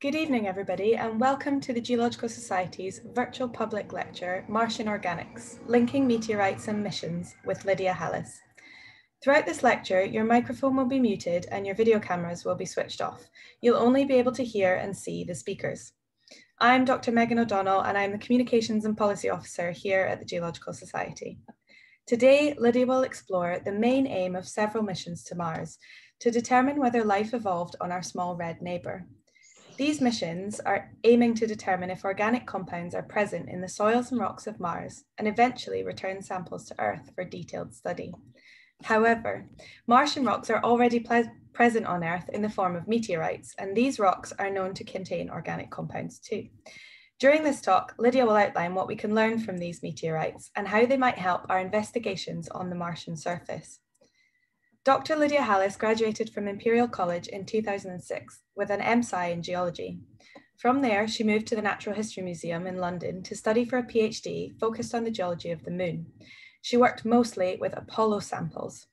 Good evening, everybody, and welcome to the Geological Society's virtual public lecture, Martian Organics, Linking Meteorites and Missions with Lydia Hallis. Throughout this lecture, your microphone will be muted and your video cameras will be switched off. You'll only be able to hear and see the speakers. I'm Dr. Megan O'Donnell and I'm the Communications and Policy Officer here at the Geological Society. Today, Lydia will explore the main aim of several missions to Mars to determine whether life evolved on our small red neighbour. These missions are aiming to determine if organic compounds are present in the soils and rocks of Mars and eventually return samples to Earth for detailed study. However, Martian rocks are already present on Earth in the form of meteorites, and these rocks are known to contain organic compounds too. During this talk, Lydia will outline what we can learn from these meteorites and how they might help our investigations on the Martian surface. Dr. Lydia Hallis graduated from Imperial College in 2006 with an MSci in geology. From there, she moved to the Natural History Museum in London to study for a PhD focused on the geology of the moon. She worked mostly with Apollo samples.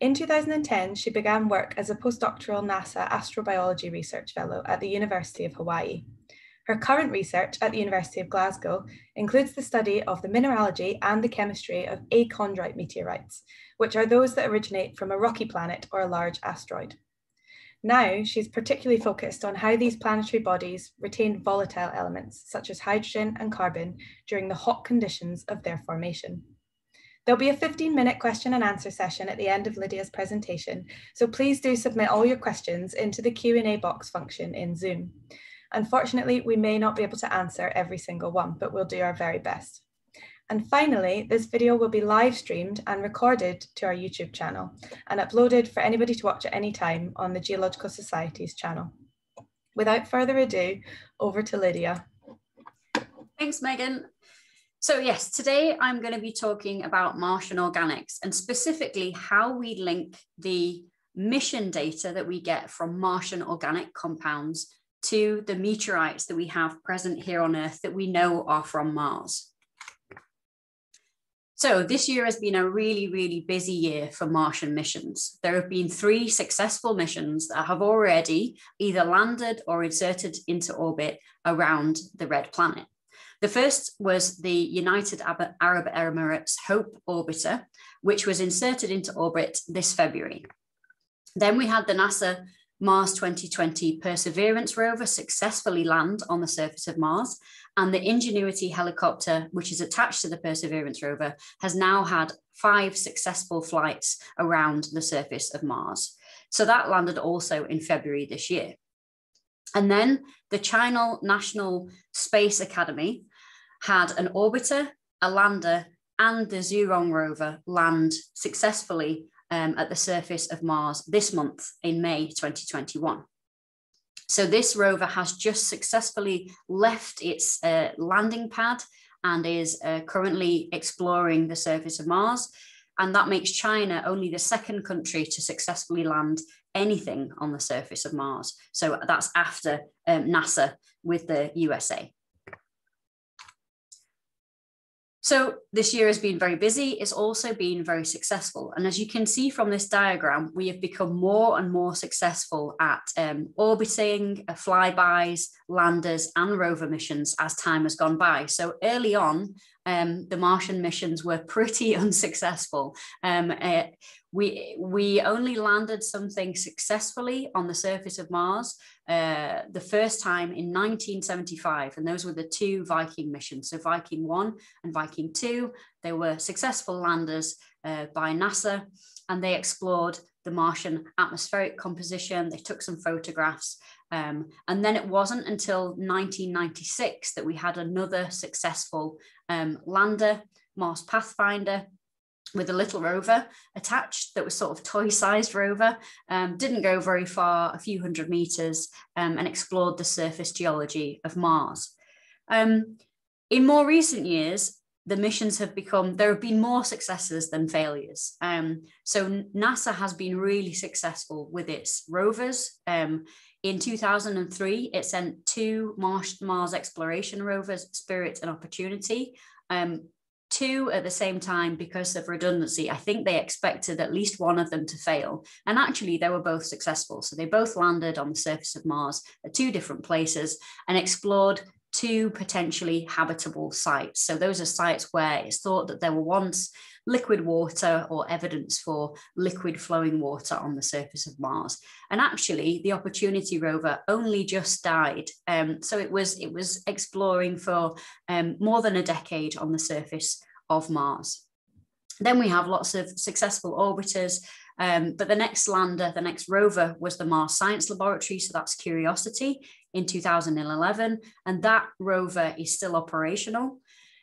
In 2010, she began work as a postdoctoral NASA astrobiology research fellow at the University of Hawaii. Her current research at the University of Glasgow includes the study of the mineralogy and the chemistry of achondrite meteorites, which are those that originate from a rocky planet or a large asteroid. Now, she's particularly focused on how these planetary bodies retain volatile elements, such as hydrogen and carbon, during the hot conditions of their formation. There'll be a 15 minute question and answer session at the end of Lydia's presentation, so please do submit all your questions into the Q&A box function in Zoom. Unfortunately, we may not be able to answer every single one, but we'll do our very best. And finally, this video will be live streamed and recorded to our YouTube channel and uploaded for anybody to watch at any time on the Geological Society's channel. Without further ado, over to Lydia. Thanks, Megan. So yes, today I'm going to be talking about Martian organics and specifically how we link the mission data that we get from Martian organic compounds to the meteorites that we have present here on Earth that we know are from Mars. So this year has been a really, really busy year for Martian missions. There have been three successful missions that have already either landed or inserted into orbit around the red planet. The first was the United Arab Emirates HOPE orbiter, which was inserted into orbit this February. Then we had the NASA Mars 2020 Perseverance rover successfully land on the surface of Mars, and the Ingenuity helicopter, which is attached to the Perseverance rover, has now had five successful flights around the surface of Mars. So that landed also in February this year. And then the China National Space Academy had an orbiter, a lander, and the Zhurong rover land successfully um, at the surface of Mars this month in May 2021. So this rover has just successfully left its uh, landing pad and is uh, currently exploring the surface of Mars. And that makes China only the second country to successfully land anything on the surface of Mars. So that's after um, NASA with the USA. So this year has been very busy. It's also been very successful. And as you can see from this diagram, we have become more and more successful at um, orbiting, uh, flybys, landers, and rover missions as time has gone by. So early on, um, the Martian missions were pretty unsuccessful. Um, uh, we, we only landed something successfully on the surface of Mars uh, the first time in 1975. And those were the two Viking missions. So Viking 1 and Viking 2, they were successful landers uh, by NASA and they explored the Martian atmospheric composition. They took some photographs. Um, and then it wasn't until 1996 that we had another successful um, lander, Mars Pathfinder, with a little rover attached that was sort of toy-sized rover. Um, didn't go very far, a few hundred meters, um, and explored the surface geology of Mars. Um, in more recent years, the missions have become, there have been more successes than failures. Um, so NASA has been really successful with its rovers. Um, in 2003, it sent two Mars, Mars exploration rovers, Spirit and Opportunity, um, two at the same time because of redundancy. I think they expected at least one of them to fail. And actually, they were both successful. So they both landed on the surface of Mars at two different places and explored two potentially habitable sites. So those are sites where it's thought that there were once liquid water or evidence for liquid flowing water on the surface of Mars. And actually, the Opportunity rover only just died, um, so it was it was exploring for um, more than a decade on the surface of Mars. Then we have lots of successful orbiters. Um, but the next lander, the next rover was the Mars Science Laboratory. So that's Curiosity in 2011. And that rover is still operational.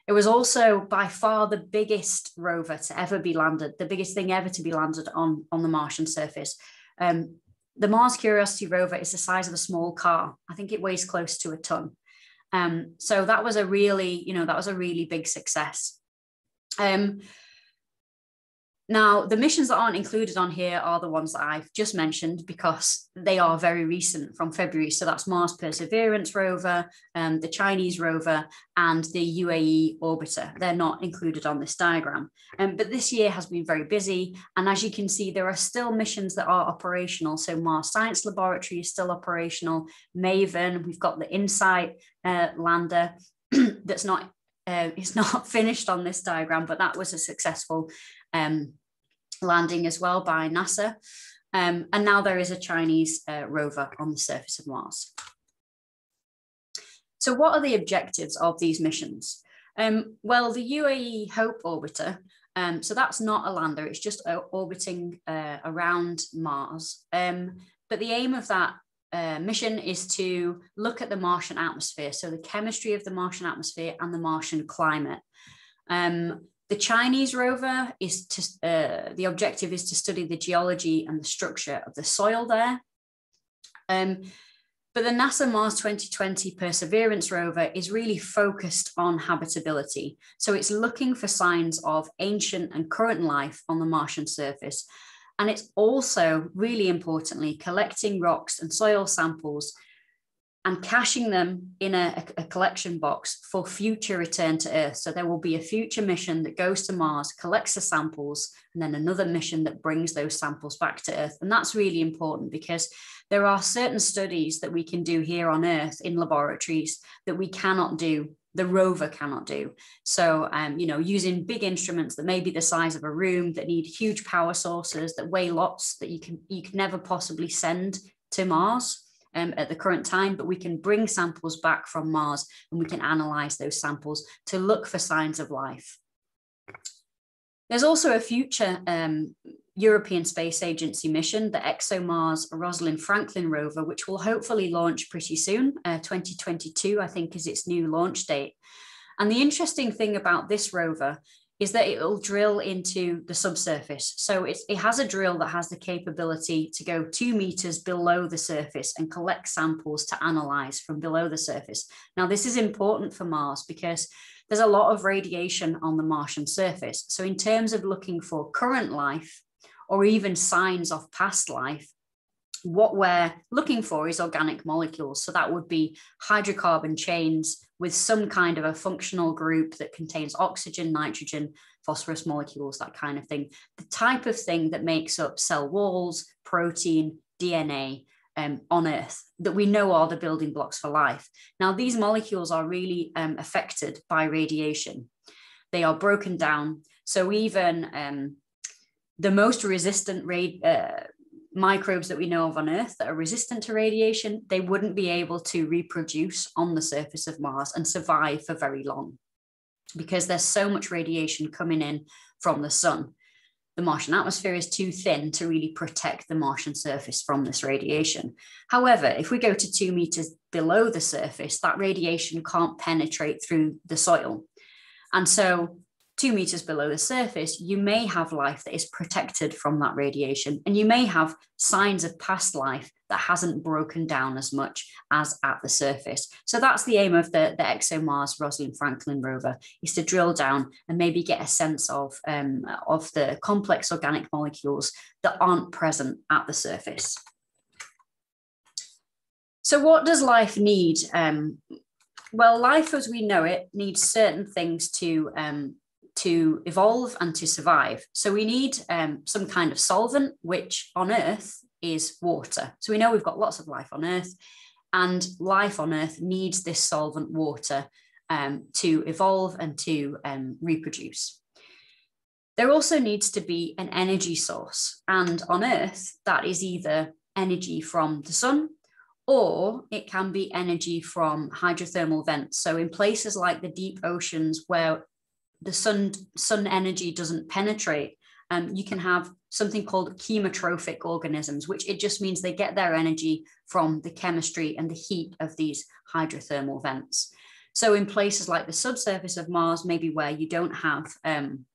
It was also by far the biggest rover to ever be landed, the biggest thing ever to be landed on, on the Martian surface. Um, the Mars Curiosity rover is the size of a small car. I think it weighs close to a ton. Um, so that was a really, you know, that was a really big success. Um, now, the missions that aren't included on here are the ones that I've just mentioned because they are very recent from February. So that's Mars Perseverance rover, um, the Chinese rover, and the UAE orbiter. They're not included on this diagram. Um, but this year has been very busy. And as you can see, there are still missions that are operational. So Mars Science Laboratory is still operational. MAVEN, we've got the InSight uh, lander that's not uh, it's not finished on this diagram, but that was a successful um, landing as well by NASA. Um, and now there is a Chinese uh, rover on the surface of Mars. So what are the objectives of these missions? Um, well, the UAE HOPE orbiter, um, so that's not a lander, it's just uh, orbiting uh, around Mars. Um, but the aim of that uh, mission is to look at the Martian atmosphere, so the chemistry of the Martian atmosphere and the Martian climate. Um, the Chinese rover is to, uh, the objective is to study the geology and the structure of the soil there. Um, but the NASA Mars 2020 Perseverance rover is really focused on habitability. So it's looking for signs of ancient and current life on the Martian surface. And it's also, really importantly, collecting rocks and soil samples and caching them in a, a, collection box for future return to Earth. So there will be a future mission that goes to Mars, collects the samples, and then another mission that brings those samples back to Earth. And that's really important because there are certain studies that we can do here on Earth in laboratories that we cannot do. The rover cannot do. So, um, you know, using big instruments that may be the size of a room, that need huge power sources, that weigh lots, that you can you can never possibly send to Mars um, at the current time, but we can bring samples back from Mars and we can analyze those samples to look for signs of life. There's also a future um, European Space Agency mission, the ExoMars Rosalind Franklin rover, which will hopefully launch pretty soon. Uh, 2022, I think, is its new launch date. And the interesting thing about this rover is that it will drill into the subsurface. So it has a drill that has the capability to go two meters below the surface and collect samples to analyze from below the surface. Now, this is important for Mars because there's a lot of radiation on the Martian surface. So in terms of looking for current life or even signs of past life, what we're looking for is organic molecules. So that would be hydrocarbon chains with some kind of a functional group that contains oxygen, nitrogen, phosphorus molecules, that kind of thing. The type of thing that makes up cell walls, protein, DNA um, on Earth that we know are the building blocks for life. Now, these molecules are really um, affected by radiation. They are broken down. So even um, the most resistant rad- uh, microbes that we know of on Earth that are resistant to radiation, they wouldn't be able to reproduce on the surface of Mars and survive for very long because there's so much radiation coming in from the sun. The Martian atmosphere is too thin to really protect the Martian surface from this radiation. However, if we go to two meters below the surface, that radiation can't penetrate through the soil. And so two meters below the surface, you may have life that is protected from that radiation. And you may have signs of past life that hasn't broken down as much as at the surface. So that's the aim of the, the ExoMars Rosalind Franklin rover is to drill down and maybe get a sense of, um, of the complex organic molecules that aren't present at the surface. So what does life need? Um, well, life as we know it needs certain things to um, to evolve and to survive. So we need um, some kind of solvent, which on Earth is water. So we know we've got lots of life on Earth, and life on Earth needs this solvent water um, to evolve and to um, reproduce. There also needs to be an energy source, and on Earth, that is either energy from the sun or it can be energy from hydrothermal vents. So, in places like the deep oceans where the sun, sun energy doesn't penetrate, um, you can have something called chemotrophic organisms, which it just means they get their energy from the chemistry and the heat of these hydrothermal vents. So, in places like the subsurface of Mars, maybe where you don't have um,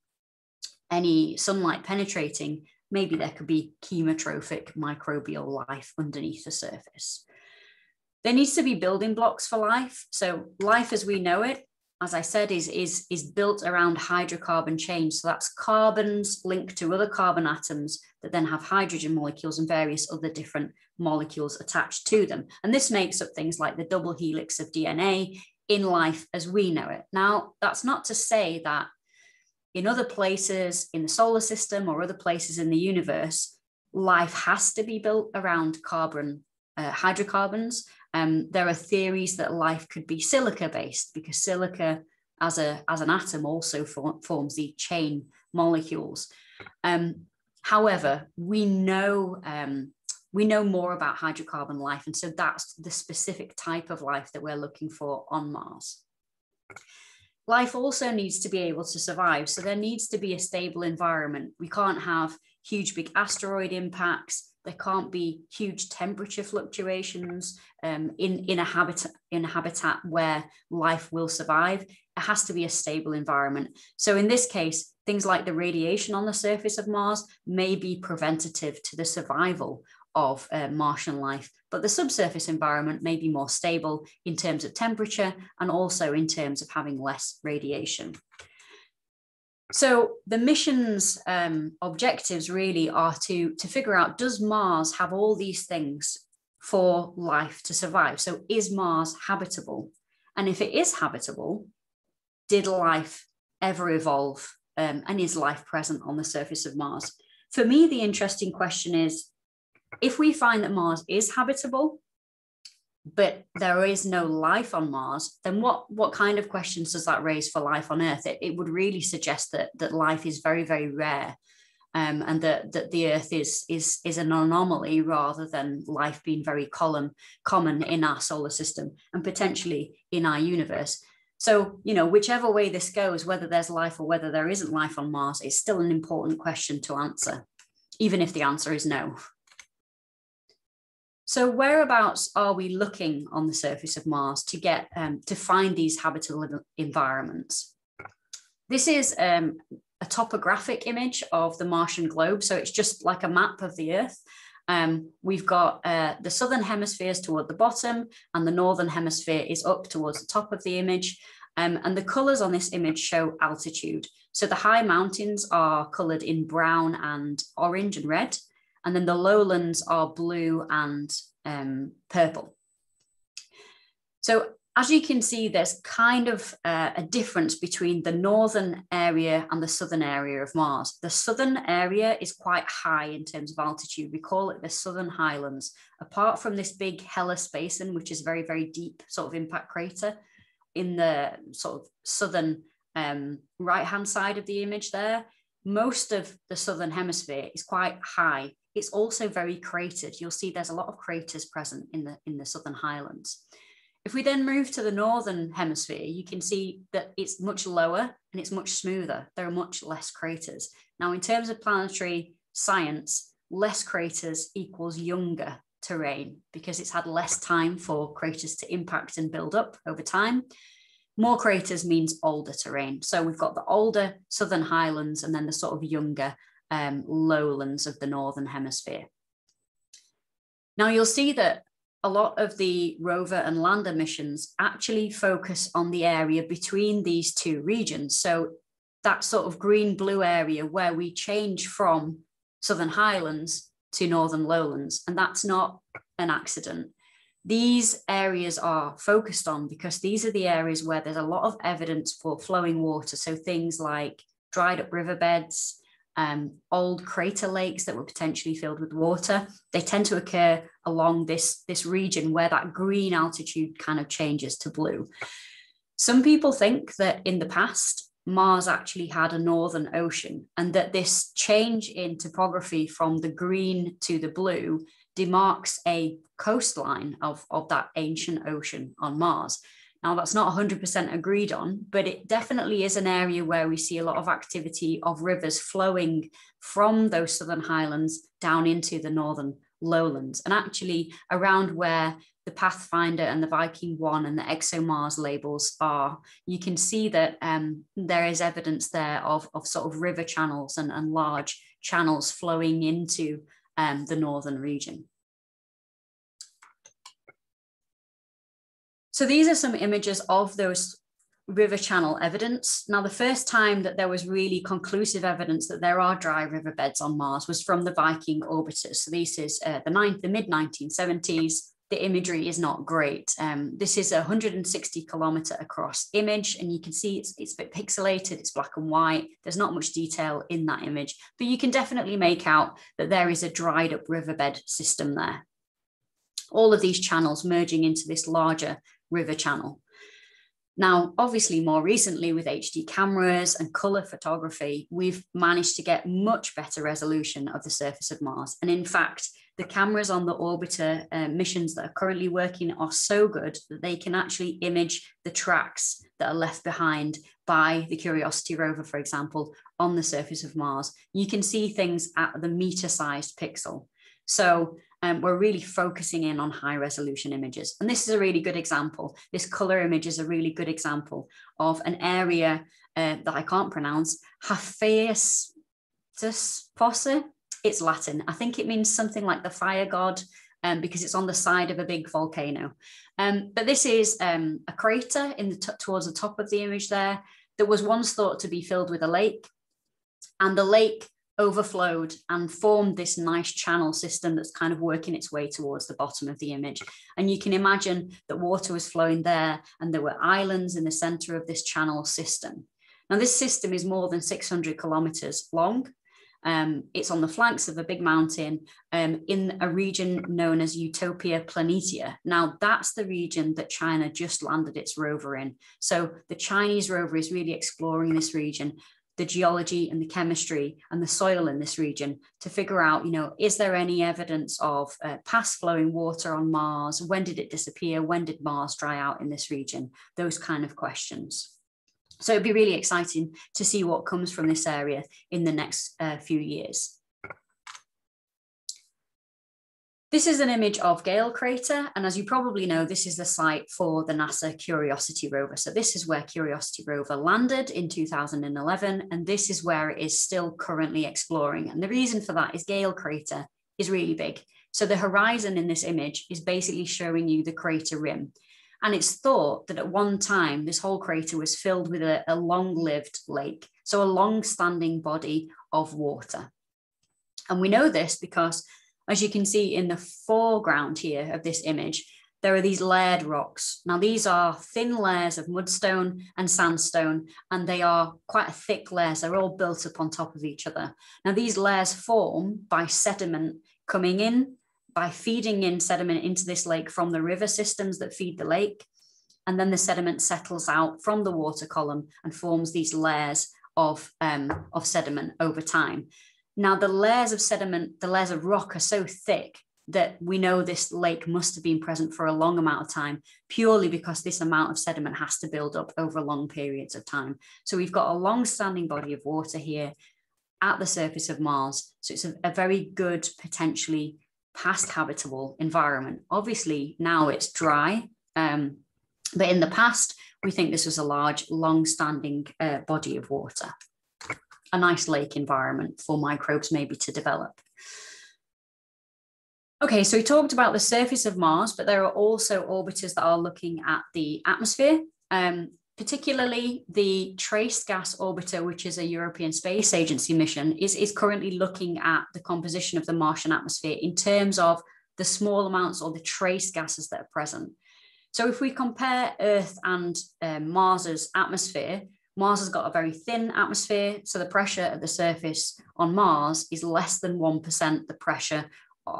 any sunlight penetrating, maybe there could be chemotrophic microbial life underneath the surface. There needs to be building blocks for life. So, life as we know it as I said, is, is, is built around hydrocarbon chains. So that's carbons linked to other carbon atoms that then have hydrogen molecules and various other different molecules attached to them. And this makes up things like the double helix of DNA in life as we know it. Now, that's not to say that in other places in the solar system or other places in the universe, life has to be built around carbon uh, hydrocarbons. Um, there are theories that life could be silica based because silica as a as an atom also for, forms the chain molecules. Um, however, we know um, we know more about hydrocarbon life, and so that's the specific type of life that we're looking for on Mars. Life also needs to be able to survive, so there needs to be a stable environment. We can't have huge big asteroid impacts there can't be huge temperature fluctuations um, in, in, a habitat, in a habitat where life will survive. It has to be a stable environment. So in this case, things like the radiation on the surface of Mars may be preventative to the survival of uh, Martian life, but the subsurface environment may be more stable in terms of temperature and also in terms of having less radiation. So the mission's um, objectives really are to, to figure out, does Mars have all these things for life to survive? So is Mars habitable? And if it is habitable, did life ever evolve? Um, and is life present on the surface of Mars? For me, the interesting question is, if we find that Mars is habitable, but there is no life on Mars, then what what kind of questions does that raise for life on Earth? It, it would really suggest that that life is very very rare, um, and that that the Earth is is is an anomaly rather than life being very common common in our solar system and potentially in our universe. So you know whichever way this goes, whether there's life or whether there isn't life on Mars, is still an important question to answer, even if the answer is no. So whereabouts are we looking on the surface of Mars to get um, to find these habitable environments? This is um, a topographic image of the Martian globe. So it's just like a map of the Earth. Um, we've got uh, the southern hemispheres toward the bottom and the northern hemisphere is up towards the top of the image. Um, and the colors on this image show altitude. So the high mountains are colored in brown and orange and red and then the lowlands are blue and um, purple. So as you can see, there's kind of uh, a difference between the northern area and the southern area of Mars. The southern area is quite high in terms of altitude. We call it the Southern Highlands. Apart from this big Hellas Basin, which is a very, very deep sort of impact crater in the sort of southern um, right-hand side of the image there, most of the southern hemisphere is quite high it's also very cratered. You'll see there's a lot of craters present in the, in the Southern Highlands. If we then move to the Northern Hemisphere, you can see that it's much lower and it's much smoother. There are much less craters. Now, in terms of planetary science, less craters equals younger terrain because it's had less time for craters to impact and build up over time. More craters means older terrain. So we've got the older Southern Highlands and then the sort of younger um, lowlands of the Northern Hemisphere. Now you'll see that a lot of the rover and lander missions actually focus on the area between these two regions. So that sort of green blue area where we change from Southern Highlands to Northern Lowlands. And that's not an accident. These areas are focused on because these are the areas where there's a lot of evidence for flowing water. So things like dried up riverbeds, um, old crater lakes that were potentially filled with water. They tend to occur along this, this region where that green altitude kind of changes to blue. Some people think that in the past, Mars actually had a northern ocean and that this change in topography from the green to the blue demarks a coastline of, of that ancient ocean on Mars. Now, that's not 100% agreed on, but it definitely is an area where we see a lot of activity of rivers flowing from those southern highlands down into the northern lowlands. And actually, around where the Pathfinder and the Viking 1 and the ExoMars labels are, you can see that um, there is evidence there of, of sort of river channels and, and large channels flowing into um, the northern region. So these are some images of those river channel evidence. Now, the first time that there was really conclusive evidence that there are dry riverbeds on Mars was from the Viking orbiters. So this is uh, the, ninth, the mid 1970s. The imagery is not great. Um, this is a 160 kilometer across image, and you can see it's, it's a bit pixelated, it's black and white. There's not much detail in that image, but you can definitely make out that there is a dried up riverbed system there. All of these channels merging into this larger river channel. Now, obviously, more recently with HD cameras and color photography, we've managed to get much better resolution of the surface of Mars. And in fact, the cameras on the orbiter uh, missions that are currently working are so good that they can actually image the tracks that are left behind by the Curiosity rover, for example, on the surface of Mars. You can see things at the meter sized pixel. So um, we're really focusing in on high resolution images. And this is a really good example. This color image is a really good example of an area uh, that I can't pronounce, Hephaestus Fossae. It's Latin. I think it means something like the fire god um, because it's on the side of a big volcano. Um, but this is um, a crater in the towards the top of the image there that was once thought to be filled with a lake. And the lake overflowed and formed this nice channel system that's kind of working its way towards the bottom of the image. And you can imagine that water was flowing there and there were islands in the center of this channel system. Now, this system is more than 600 kilometers long. Um, it's on the flanks of a big mountain um, in a region known as Utopia Planitia. Now, that's the region that China just landed its rover in. So, the Chinese rover is really exploring this region the geology and the chemistry and the soil in this region to figure out, you know, is there any evidence of uh, past flowing water on Mars? When did it disappear? When did Mars dry out in this region? Those kind of questions. So it'd be really exciting to see what comes from this area in the next uh, few years. This is an image of Gale Crater, and as you probably know, this is the site for the NASA Curiosity rover. So this is where Curiosity rover landed in 2011, and this is where it is still currently exploring. And the reason for that is Gale Crater is really big. So the horizon in this image is basically showing you the crater rim. And it's thought that at one time, this whole crater was filled with a, a long-lived lake, so a long-standing body of water. And we know this because as you can see in the foreground here of this image, there are these layered rocks. Now, these are thin layers of mudstone and sandstone, and they are quite a thick layers. They're all built up on top of each other. Now, these layers form by sediment coming in, by feeding in sediment into this lake from the river systems that feed the lake. And then the sediment settles out from the water column and forms these layers of, um, of sediment over time. Now, the layers of sediment, the layers of rock are so thick that we know this lake must have been present for a long amount of time, purely because this amount of sediment has to build up over long periods of time. So we've got a long standing body of water here at the surface of Mars. So it's a, a very good, potentially past habitable environment. Obviously, now it's dry, um, but in the past, we think this was a large, long standing uh, body of water a nice lake environment for microbes maybe to develop. Okay, so we talked about the surface of Mars, but there are also orbiters that are looking at the atmosphere, um, particularly the Trace Gas Orbiter, which is a European Space Agency mission, is, is currently looking at the composition of the Martian atmosphere in terms of the small amounts or the trace gases that are present. So if we compare Earth and um, Mars's atmosphere, Mars has got a very thin atmosphere, so the pressure at the surface on Mars is less than 1% the pressure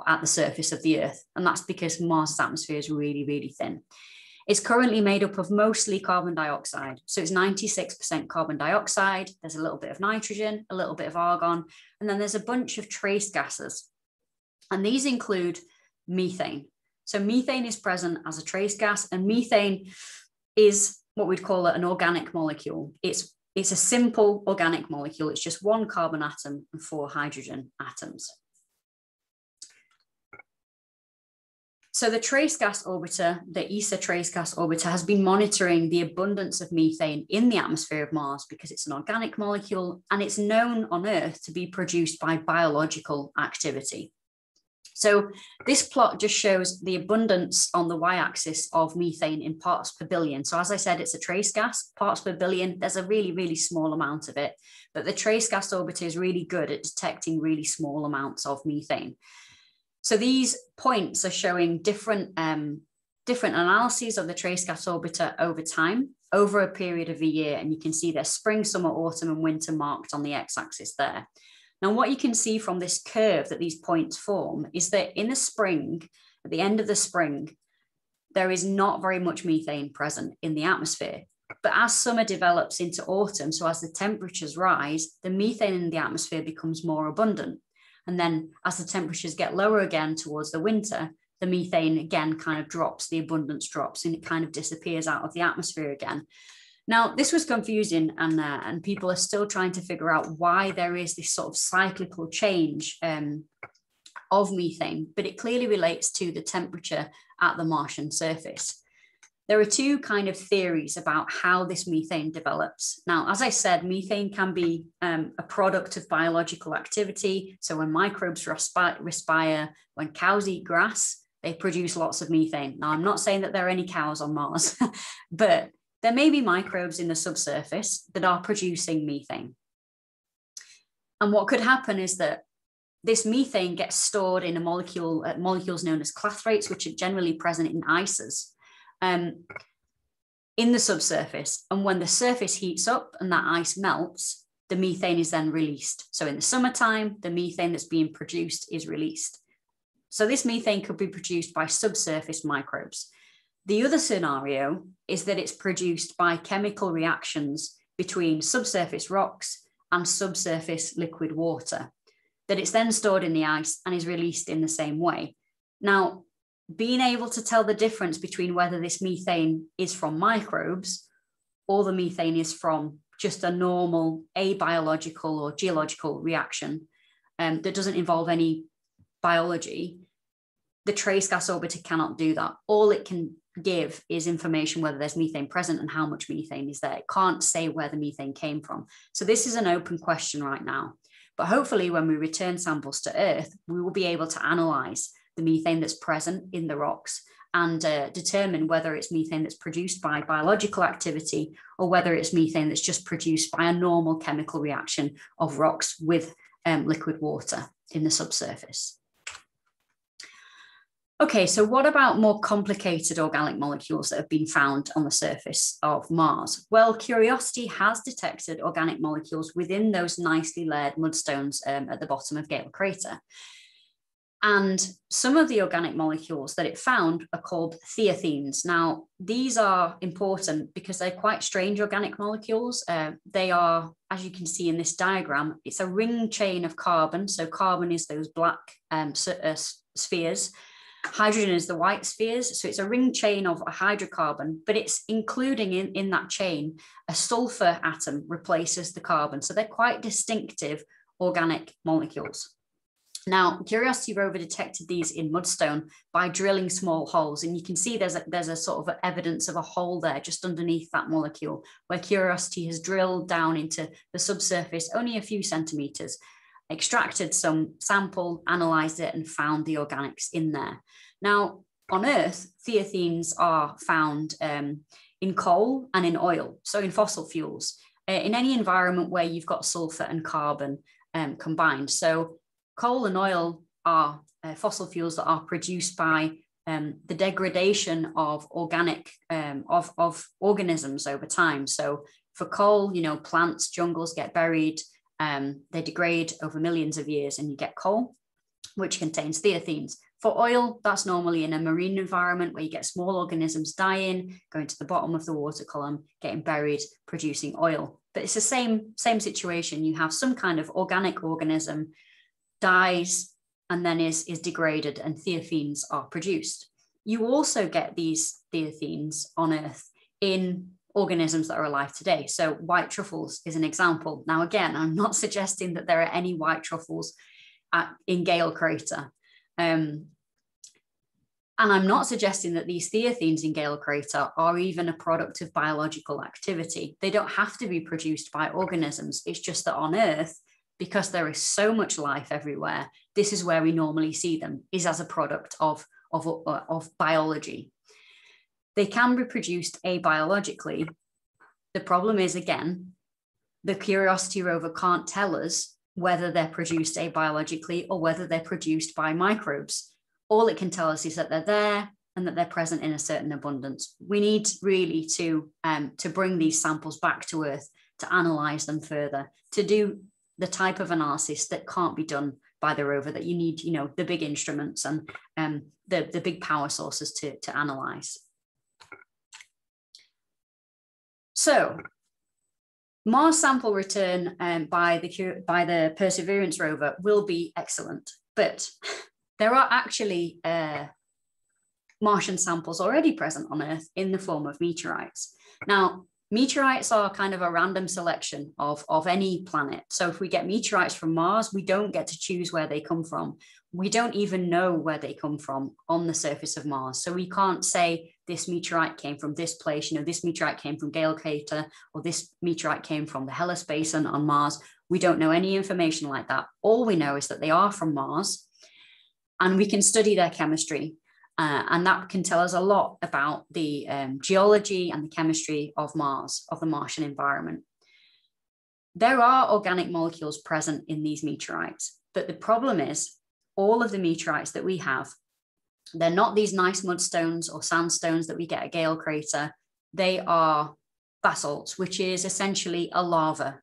at the surface of the Earth. And that's because Mars's atmosphere is really, really thin. It's currently made up of mostly carbon dioxide. So it's 96% carbon dioxide. There's a little bit of nitrogen, a little bit of argon, and then there's a bunch of trace gases. And these include methane. So methane is present as a trace gas, and methane is what we'd call it an organic molecule. It's it's a simple organic molecule. It's just one carbon atom and four hydrogen atoms. So the trace gas orbiter, the ESA trace gas orbiter, has been monitoring the abundance of methane in the atmosphere of Mars because it's an organic molecule and it's known on Earth to be produced by biological activity. So this plot just shows the abundance on the y-axis of methane in parts per billion. So as I said, it's a trace gas, parts per billion, there's a really, really small amount of it, but the trace gas orbiter is really good at detecting really small amounts of methane. So these points are showing different, um, different analyses of the trace gas orbiter over time, over a period of a year. And you can see there's spring, summer, autumn, and winter marked on the x-axis there. Now, what you can see from this curve that these points form is that in the spring, at the end of the spring, there is not very much methane present in the atmosphere. But as summer develops into autumn, so as the temperatures rise, the methane in the atmosphere becomes more abundant. And then as the temperatures get lower again towards the winter, the methane again kind of drops, the abundance drops, and it kind of disappears out of the atmosphere again. Now, this was confusing, and uh, and people are still trying to figure out why there is this sort of cyclical change um, of methane, but it clearly relates to the temperature at the Martian surface. There are two kind of theories about how this methane develops. Now, as I said, methane can be um, a product of biological activity. So when microbes respire, when cows eat grass, they produce lots of methane. Now, I'm not saying that there are any cows on Mars, but there may be microbes in the subsurface that are producing methane. And what could happen is that this methane gets stored in a molecule, uh, molecules known as clathrates, which are generally present in ices um, in the subsurface. And when the surface heats up and that ice melts, the methane is then released. So in the summertime, the methane that's being produced is released. So this methane could be produced by subsurface microbes. The other scenario is that it's produced by chemical reactions between subsurface rocks and subsurface liquid water, that it's then stored in the ice and is released in the same way. Now, being able to tell the difference between whether this methane is from microbes or the methane is from just a normal abiological or geological reaction um, that doesn't involve any biology, the trace gas orbiter cannot do that. All it can give is information whether there's methane present and how much methane is there. It can't say where the methane came from. So this is an open question right now. But hopefully, when we return samples to Earth, we will be able to analyze the methane that's present in the rocks and uh, determine whether it's methane that's produced by biological activity or whether it's methane that's just produced by a normal chemical reaction of rocks with um, liquid water in the subsurface. Okay, so what about more complicated organic molecules that have been found on the surface of Mars? Well, Curiosity has detected organic molecules within those nicely layered mudstones um, at the bottom of Gale Crater. And some of the organic molecules that it found are called thiophenes. Now, these are important because they're quite strange organic molecules. Uh, they are, as you can see in this diagram, it's a ring chain of carbon. So, carbon is those black um, uh, spheres Hydrogen is the white spheres. So it's a ring chain of a hydrocarbon, but it's including in, in that chain a sulfur atom replaces the carbon. So they're quite distinctive organic molecules. Now, Curiosity rover detected these in mudstone by drilling small holes, and you can see there's a, there's a sort of evidence of a hole there just underneath that molecule, where Curiosity has drilled down into the subsurface only a few centimeters, extracted some sample, analyzed it, and found the organics in there. Now, on Earth, thiophenes are found um, in coal and in oil, so in fossil fuels, uh, in any environment where you've got sulfur and carbon um, combined. So, coal and oil are uh, fossil fuels that are produced by um, the degradation of organic um, of, of organisms over time. So for coal, you know, plants, jungles get buried, um, they degrade over millions of years, and you get coal, which contains thiophenes. For oil, that's normally in a marine environment where you get small organisms dying, going to the bottom of the water column, getting buried, producing oil. But it's the same, same situation. You have some kind of organic organism dies and then is, is degraded and thiophenes are produced. You also get these thiophenes on Earth in organisms that are alive today. So white truffles is an example. Now, again, I'm not suggesting that there are any white truffles at, in Gale Crater. Um, and I'm not suggesting that these thiophenes in Gale Crater are even a product of biological activity. They don't have to be produced by organisms. It's just that on Earth, because there is so much life everywhere, this is where we normally see them, is as a product of, of, of biology. They can be produced abiologically. The problem is, again, the Curiosity rover can't tell us whether they're produced abiologically or whether they're produced by microbes. All it can tell us is that they're there and that they're present in a certain abundance. We need really to, um, to bring these samples back to Earth to analyze them further, to do the type of analysis that can't be done by the rover that you need you know the big instruments and um, the, the big power sources to, to analyze so mars sample return um, by the by the perseverance rover will be excellent but there are actually uh, martian samples already present on earth in the form of meteorites now meteorites are kind of a random selection of, of any planet. So if we get meteorites from Mars, we don't get to choose where they come from. We don't even know where they come from on the surface of Mars. So we can't say this meteorite came from this place, you know, this meteorite came from Gale Crater, or this meteorite came from the Hellas Basin on Mars. We don't know any information like that. All we know is that they are from Mars and we can study their chemistry uh, and that can tell us a lot about the um, geology and the chemistry of Mars, of the Martian environment. There are organic molecules present in these meteorites, but the problem is all of the meteorites that we have, they're not these nice mudstones or sandstones that we get at Gale Crater. They are basalt, which is essentially a lava.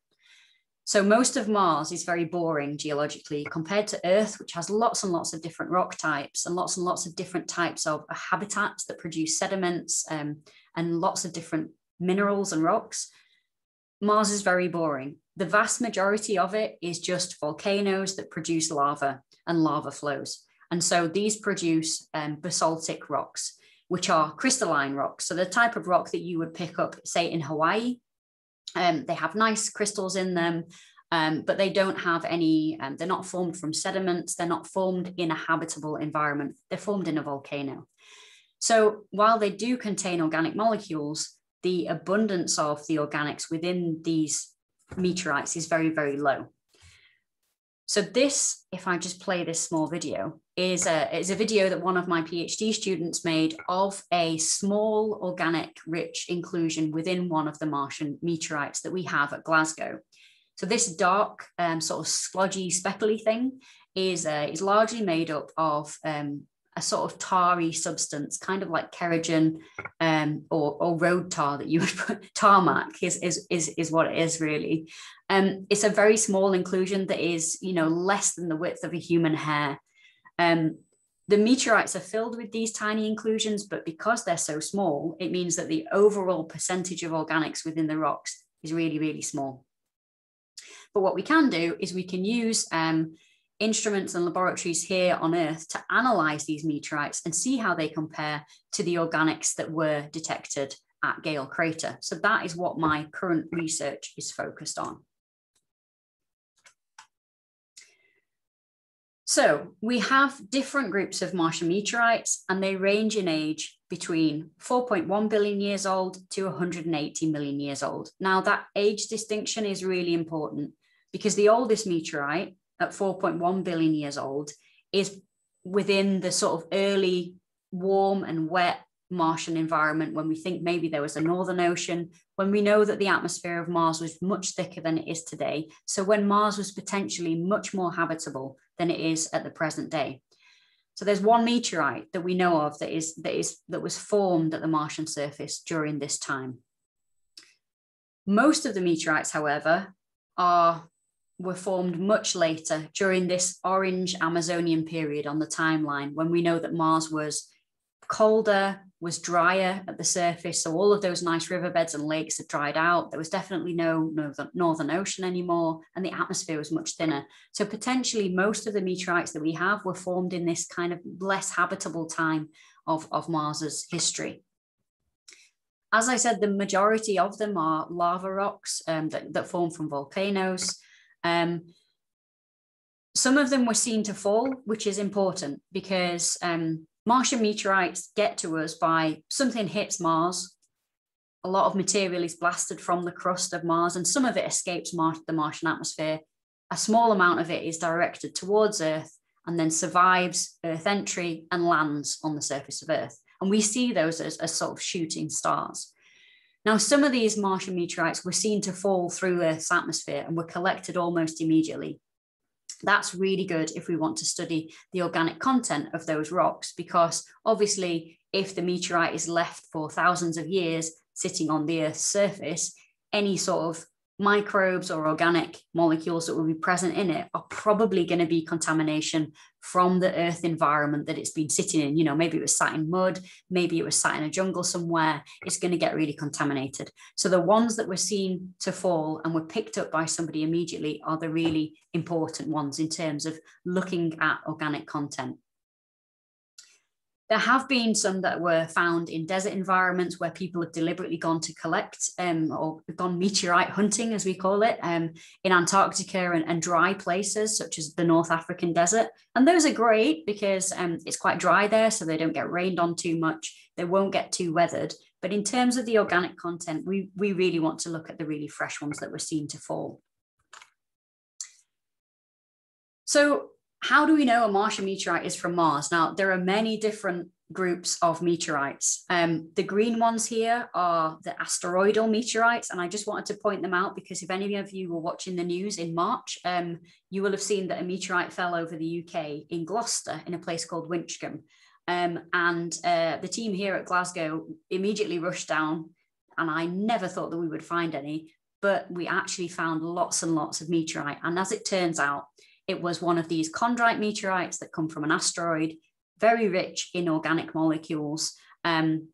So most of Mars is very boring geologically compared to Earth, which has lots and lots of different rock types and lots and lots of different types of habitats that produce sediments um, and lots of different minerals and rocks. Mars is very boring. The vast majority of it is just volcanoes that produce lava and lava flows. And so these produce um, basaltic rocks, which are crystalline rocks. So the type of rock that you would pick up, say, in Hawaii um, they have nice crystals in them, um, but they don't have any, um, they're not formed from sediments, they're not formed in a habitable environment, they're formed in a volcano. So while they do contain organic molecules, the abundance of the organics within these meteorites is very, very low. So this, if I just play this small video, is a, is a video that one of my PhD students made of a small organic rich inclusion within one of the Martian meteorites that we have at Glasgow. So this dark um, sort of sludgy speckly thing is, uh, is largely made up of um, a sort of tarry substance, kind of like kerogen um, or, or road tar that you would put, tarmac is, is, is, is what it is really. Um, it's a very small inclusion that is, you know, less than the width of a human hair. Um, the meteorites are filled with these tiny inclusions, but because they're so small, it means that the overall percentage of organics within the rocks is really, really small. But what we can do is we can use um, instruments and laboratories here on Earth to analyze these meteorites and see how they compare to the organics that were detected at Gale Crater. So that is what my current research is focused on. So we have different groups of Martian meteorites and they range in age between 4.1 billion years old to 180 million years old. Now that age distinction is really important because the oldest meteorite at 4.1 billion years old is within the sort of early warm and wet Martian environment when we think maybe there was a northern ocean, when we know that the atmosphere of Mars was much thicker than it is today. So when Mars was potentially much more habitable than it is at the present day. So there's one meteorite that we know of that is that is that was formed at the Martian surface during this time. Most of the meteorites, however, are were formed much later during this orange Amazonian period on the timeline when we know that Mars was colder, was drier at the surface. So all of those nice riverbeds and lakes had dried out. There was definitely no northern, northern ocean anymore, and the atmosphere was much thinner. So potentially most of the meteorites that we have were formed in this kind of less habitable time of, of Mars's history. As I said, the majority of them are lava rocks um, that, that form from volcanoes. Um, some of them were seen to fall, which is important because um, Martian meteorites get to us by something hits Mars. A lot of material is blasted from the crust of Mars, and some of it escapes Mars, the Martian atmosphere. A small amount of it is directed towards Earth and then survives Earth entry and lands on the surface of Earth. And we see those as, as sort of shooting stars. Now, some of these Martian meteorites were seen to fall through Earth's atmosphere and were collected almost immediately. That's really good if we want to study the organic content of those rocks, because obviously, if the meteorite is left for thousands of years sitting on the Earth's surface, any sort of microbes or organic molecules that will be present in it are probably going to be contamination from the earth environment that it's been sitting in. You know maybe it was sat in mud maybe it was sat in a jungle somewhere it's going to get really contaminated. So the ones that were seen to fall and were picked up by somebody immediately are the really important ones in terms of looking at organic content there have been some that were found in desert environments where people have deliberately gone to collect um, or gone meteorite hunting, as we call it, um, in Antarctica and, and, dry places such as the North African desert. And those are great because um, it's quite dry there, so they don't get rained on too much. They won't get too weathered. But in terms of the organic content, we, we really want to look at the really fresh ones that were seen to fall. So how do we know a Martian meteorite is from Mars? Now, there are many different groups of meteorites. Um, the green ones here are the asteroidal meteorites, and I just wanted to point them out because if any of you were watching the news in March, um, you will have seen that a meteorite fell over the UK in Gloucester in a place called Winchcombe. Um, and uh, the team here at Glasgow immediately rushed down, and I never thought that we would find any, but we actually found lots and lots of meteorite. And as it turns out, it was one of these chondrite meteorites that come from an asteroid, very rich in organic molecules um,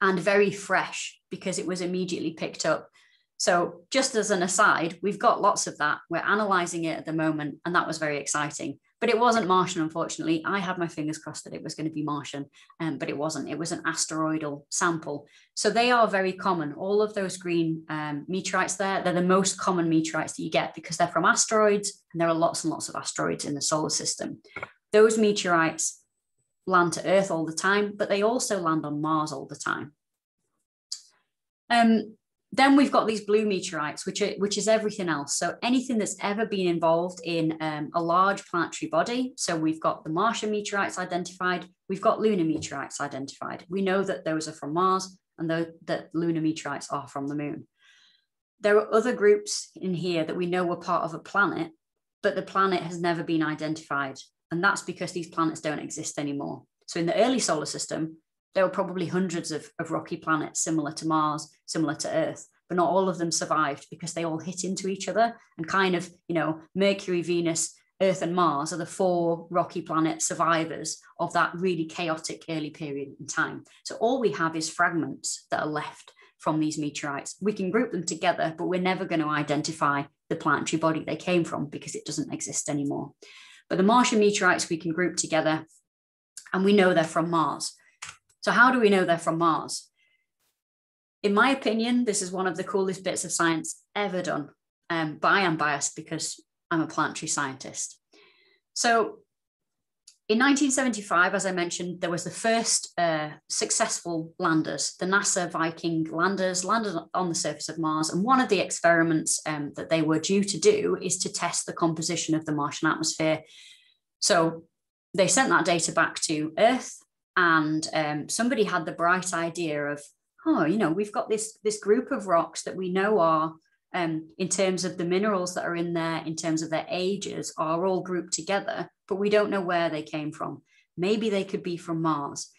and very fresh because it was immediately picked up. So, just as an aside, we've got lots of that. We're analyzing it at the moment, and that was very exciting but it wasn't Martian, unfortunately. I had my fingers crossed that it was going to be Martian, um, but it wasn't. It was an asteroidal sample. So they are very common. All of those green um, meteorites there, they're the most common meteorites that you get because they're from asteroids, and there are lots and lots of asteroids in the solar system. Those meteorites land to Earth all the time, but they also land on Mars all the time. Um, then we've got these blue meteorites, which are which is everything else. So anything that's ever been involved in um, a large planetary body. So we've got the Martian meteorites identified. We've got lunar meteorites identified. We know that those are from Mars and that lunar meteorites are from the moon. There are other groups in here that we know were part of a planet, but the planet has never been identified. And that's because these planets don't exist anymore. So in the early solar system, there were probably hundreds of, of rocky planets similar to Mars, similar to Earth, but not all of them survived because they all hit into each other and kind of, you know, Mercury, Venus, Earth, and Mars are the four rocky planet survivors of that really chaotic early period in time. So all we have is fragments that are left from these meteorites. We can group them together, but we're never going to identify the planetary body they came from because it doesn't exist anymore. But the Martian meteorites we can group together, and we know they're from Mars. So, how do we know they're from Mars? In my opinion, this is one of the coolest bits of science ever done. Um, but I am biased because I'm a planetary scientist. So, in 1975, as I mentioned, there was the first uh, successful landers, the NASA Viking landers landed on the surface of Mars. And one of the experiments um, that they were due to do is to test the composition of the Martian atmosphere. So they sent that data back to Earth and um, somebody had the bright idea of oh you know we've got this this group of rocks that we know are um, in terms of the minerals that are in there in terms of their ages are all grouped together but we don't know where they came from maybe they could be from Mars.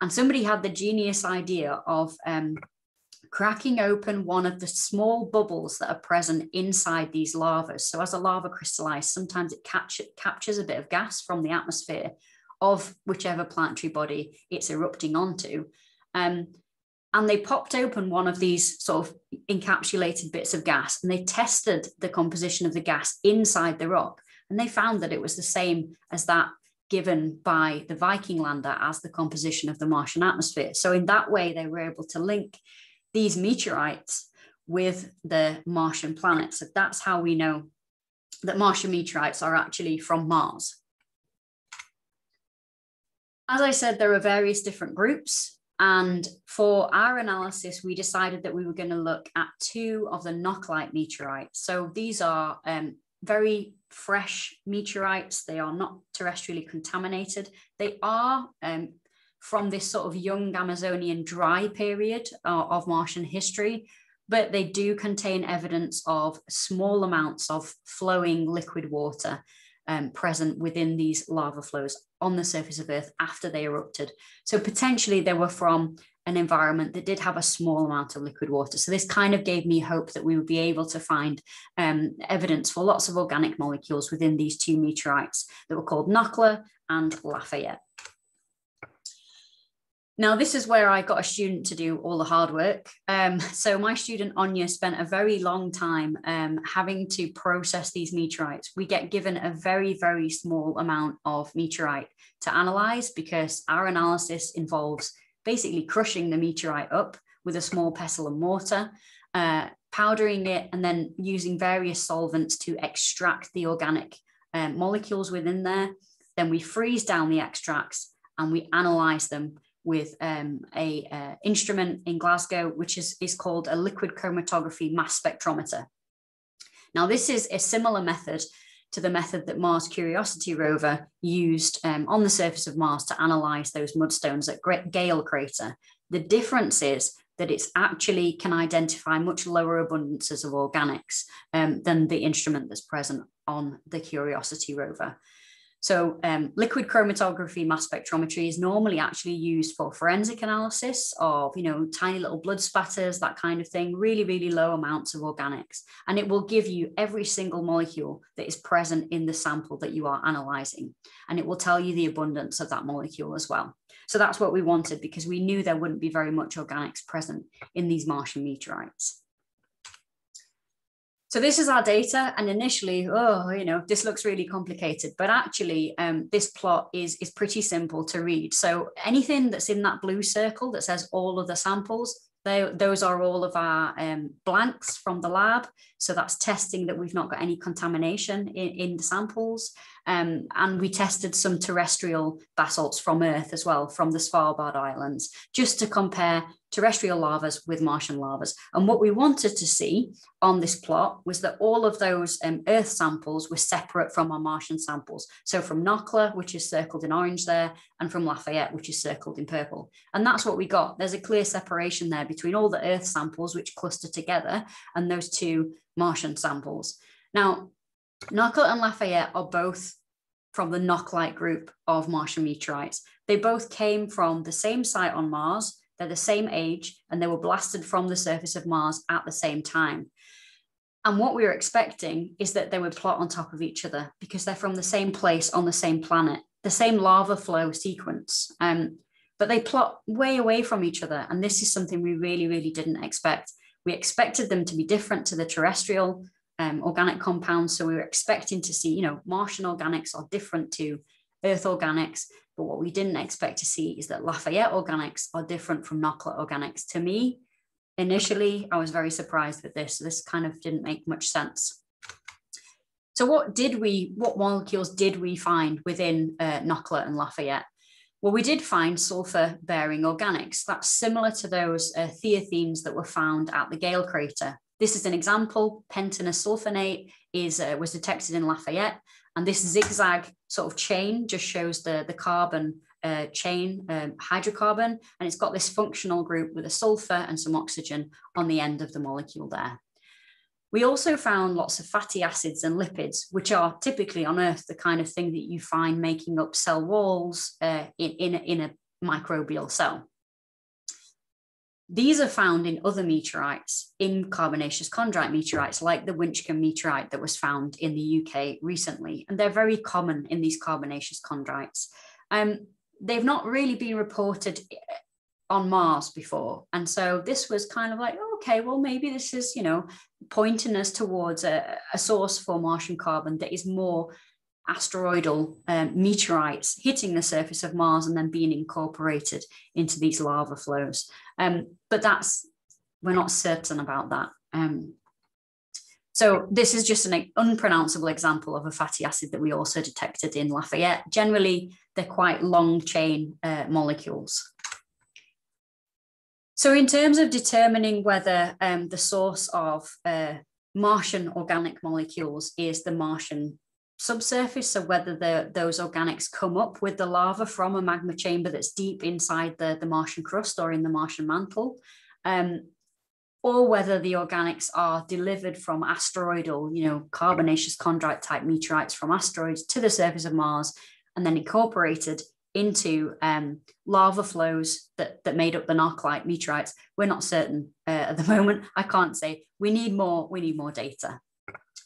And somebody had the genius idea of um, cracking open one of the small bubbles that are present inside these lavas. So as a lava crystallizes, sometimes it capture, captures a bit of gas from the atmosphere of whichever planetary body it's erupting onto. Um, and they popped open one of these sort of encapsulated bits of gas and they tested the composition of the gas inside the rock. And they found that it was the same as that given by the Viking lander as the composition of the Martian atmosphere. So, in that way, they were able to link these meteorites with the Martian planet. So, that's how we know that Martian meteorites are actually from Mars. As I said, there are various different groups. And for our analysis, we decided that we were going to look at two of the Nakhlite meteorites. So these are um, very fresh meteorites. They are not terrestrially contaminated. They are um, from this sort of young Amazonian dry period uh, of Martian history, but they do contain evidence of small amounts of flowing liquid water um, present within these lava flows on the surface of Earth after they erupted. So potentially they were from an environment that did have a small amount of liquid water. So this kind of gave me hope that we would be able to find um, evidence for lots of organic molecules within these two meteorites that were called Nakhla and Lafayette. Now, this is where I got a student to do all the hard work. Um, so, my student Anya spent a very long time um, having to process these meteorites. We get given a very, very small amount of meteorite to analyze because our analysis involves basically crushing the meteorite up with a small pestle and mortar, uh, powdering it, and then using various solvents to extract the organic uh, molecules within there. Then we freeze down the extracts and we analyze them with um, a uh, instrument in Glasgow, which is, is called a liquid chromatography mass spectrometer. Now, this is a similar method to the method that Mars Curiosity rover used um, on the surface of Mars to analyze those mudstones at Gale crater. The difference is that it actually can identify much lower abundances of organics um, than the instrument that's present on the Curiosity rover. So um, liquid chromatography mass spectrometry is normally actually used for forensic analysis of, you know, tiny little blood spatters, that kind of thing, really, really low amounts of organics. And it will give you every single molecule that is present in the sample that you are analyzing. And it will tell you the abundance of that molecule as well. So that's what we wanted because we knew there wouldn't be very much organics present in these Martian meteorites. So this is our data, and initially, oh, you know, this looks really complicated, but actually, um, this plot is is pretty simple to read. So anything that's in that blue circle that says all of the samples, they, those are all of our um, blanks from the lab. So that's testing that we've not got any contamination in, in the samples. Um, and we tested some terrestrial basalts from Earth as well, from the Svalbard Islands, just to compare terrestrial lavas with Martian lavas. And what we wanted to see on this plot was that all of those um, Earth samples were separate from our Martian samples. So from Nakhla, which is circled in orange there, and from Lafayette, which is circled in purple. And that's what we got. There's a clear separation there between all the Earth samples, which cluster together, and those two Martian samples. Now, Nakhla and Lafayette are both from the Nakhlite group of Martian meteorites. They both came from the same site on Mars, they're the same age, and they were blasted from the surface of Mars at the same time. And what we were expecting is that they would plot on top of each other because they're from the same place on the same planet, the same lava flow sequence. Um, but they plot way away from each other. And this is something we really, really didn't expect. We expected them to be different to the terrestrial um, organic compounds. So we were expecting to see, you know, Martian organics are different to Earth organics. But what we didn't expect to see is that Lafayette organics are different from Nakhla organics. To me, initially, I was very surprised with this. This kind of didn't make much sense. So what did we, what molecules did we find within uh, and Lafayette? Well, we did find sulfur bearing organics. That's similar to those uh, thiophenes that were found at the Gale crater. This is an example. Pentanus sulfonate is, uh, was detected in Lafayette and this zigzag sort of chain just shows the, the carbon uh, chain um, hydrocarbon, and it's got this functional group with a sulfur and some oxygen on the end of the molecule there. We also found lots of fatty acids and lipids, which are typically on Earth the kind of thing that you find making up cell walls uh, in, in, in a microbial cell. These are found in other meteorites, in carbonaceous chondrite meteorites, like the Winchcombe meteorite that was found in the UK recently. And they're very common in these carbonaceous chondrites. Um, they've not really been reported on Mars before. And so this was kind of like, okay, well, maybe this is, you know, pointing us towards a, a source for Martian carbon that is more asteroidal um, meteorites hitting the surface of Mars and then being incorporated into these lava flows. Um, but that's, we're not certain about that. Um, so this is just an unpronounceable example of a fatty acid that we also detected in Lafayette. Generally, they're quite long chain uh, molecules. So, in terms of determining whether um, the source of uh, Martian organic molecules is the Martian subsurface, so whether the, those organics come up with the lava from a magma chamber that's deep inside the, the Martian crust or in the Martian mantle, um, or whether the organics are delivered from asteroidal, you know, carbonaceous chondrite type meteorites from asteroids to the surface of Mars and then incorporated into um, lava flows that, that made up the nakhlite meteorites. We're not certain uh, at the moment. I can't say. We need more. We need more data.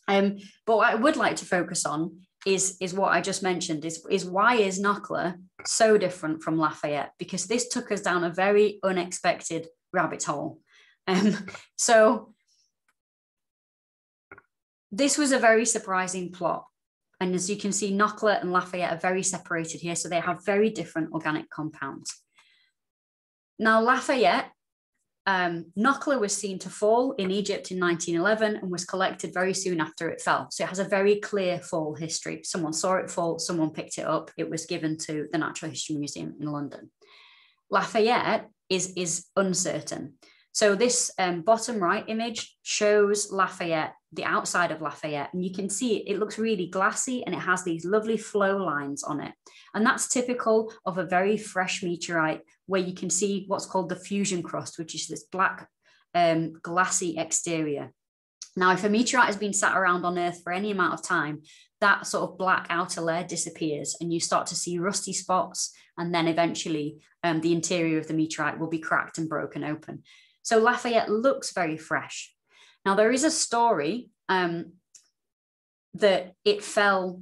Um, but what I would like to focus on is is what I just mentioned. Is is why is Nakhla so different from Lafayette? Because this took us down a very unexpected rabbit hole. Um, so this was a very surprising plot and as you can see, Nakhla and Lafayette are very separated here. So they have very different organic compounds. Now, Lafayette, um, was seen to fall in Egypt in 1911 and was collected very soon after it fell. So it has a very clear fall history. Someone saw it fall, someone picked it up. It was given to the Natural History Museum in London. Lafayette is, is uncertain. So this um, bottom right image shows Lafayette, the outside of Lafayette, and you can see it, it looks really glassy and it has these lovely flow lines on it. And that's typical of a very fresh meteorite where you can see what's called the fusion crust, which is this black um, glassy exterior. Now, if a meteorite has been sat around on Earth for any amount of time, that sort of black outer layer disappears and you start to see rusty spots. And then eventually um, the interior of the meteorite will be cracked and broken open. So Lafayette looks very fresh. Now, there is a story um, that it fell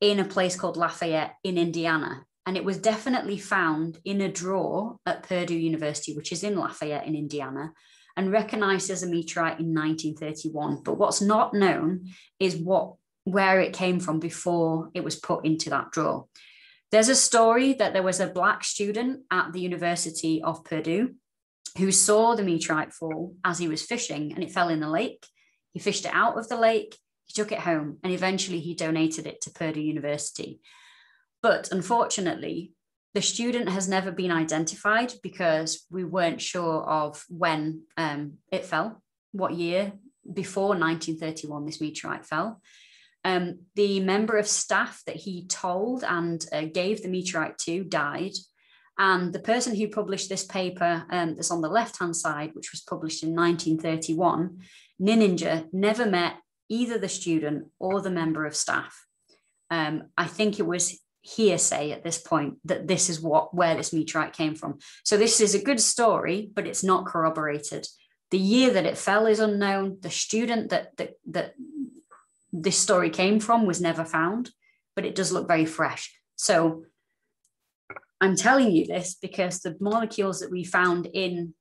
in a place called Lafayette in Indiana. And it was definitely found in a drawer at Purdue University, which is in Lafayette in Indiana, and recognized as a meteorite in 1931. But what's not known is what where it came from before it was put into that drawer. There's a story that there was a black student at the University of Purdue who saw the meteorite fall as he was fishing and it fell in the lake. He fished it out of the lake, he took it home, and eventually he donated it to Purdue University. But unfortunately, the student has never been identified because we weren't sure of when um, it fell, what year before 1931 this meteorite fell. Um, the member of staff that he told and uh, gave the meteorite to died. And the person who published this paper um, that's on the left hand side, which was published in 1931, Nininger never met either the student or the member of staff. Um, I think it was hearsay at this point that this is what where this meteorite came from. So this is a good story, but it's not corroborated. The year that it fell is unknown. The student that that, that this story came from was never found, but it does look very fresh. So I'm telling you this because the molecules that we found in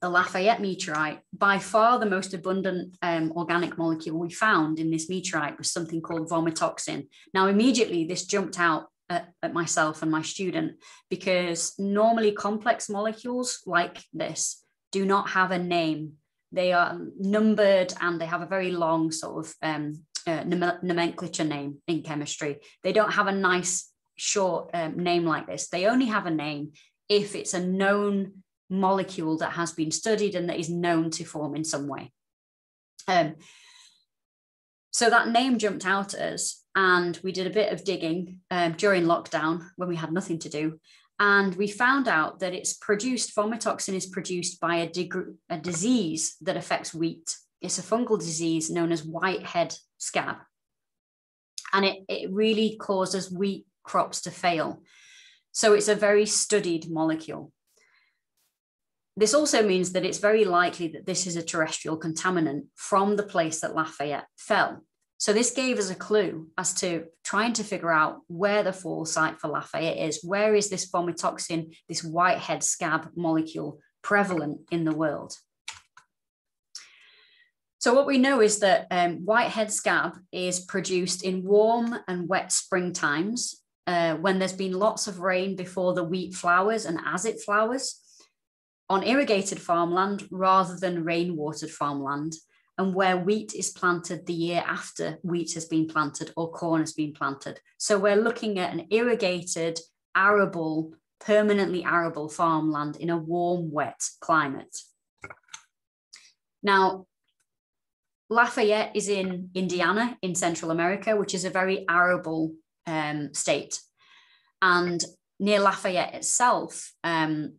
the Lafayette meteorite, by far the most abundant um, organic molecule we found in this meteorite was something called vomitoxin. Now, immediately this jumped out at, at myself and my student because normally complex molecules like this do not have a name. They are numbered and they have a very long sort of um, uh, nomenclature name in chemistry. They don't have a nice short um, name like this. They only have a name if it's a known molecule that has been studied and that is known to form in some way. Um, so that name jumped out at us, and we did a bit of digging um, during lockdown when we had nothing to do. And we found out that it's produced, vomitoxin is produced by a, a disease that affects wheat. it's a fungal disease known as whitehead scab. And it, it really causes wheat crops to fail. So it's a very studied molecule. This also means that it's very likely that this is a terrestrial contaminant from the place that Lafayette fell. So this gave us a clue as to trying to figure out where the fall site for Lafayette is. Where is this vomitoxin, this whitehead scab molecule prevalent in the world? So what we know is that um, whitehead scab is produced in warm and wet spring times uh, when there's been lots of rain before the wheat flowers and as it flowers on irrigated farmland rather than rain-watered farmland and where wheat is planted the year after wheat has been planted or corn has been planted. So we're looking at an irrigated, arable, permanently arable farmland in a warm, wet climate. Now, Lafayette is in Indiana in Central America, which is a very arable um, state. And near Lafayette itself um,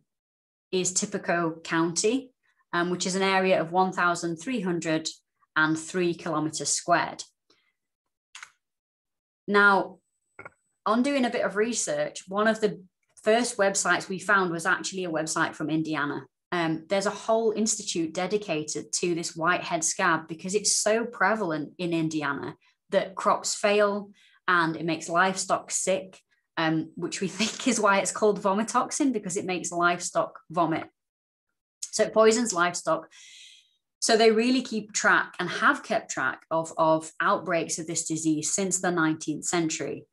is Tippecanoe County, um, which is an area of 1,303 kilometers squared. Now, on doing a bit of research, one of the first websites we found was actually a website from Indiana. Um, there's a whole institute dedicated to this whitehead scab because it's so prevalent in Indiana that crops fail and it makes livestock sick, um, which we think is why it's called vomitoxin because it makes livestock vomit. So it poisons livestock. So they really keep track and have kept track of, of outbreaks of this disease since the 19th century.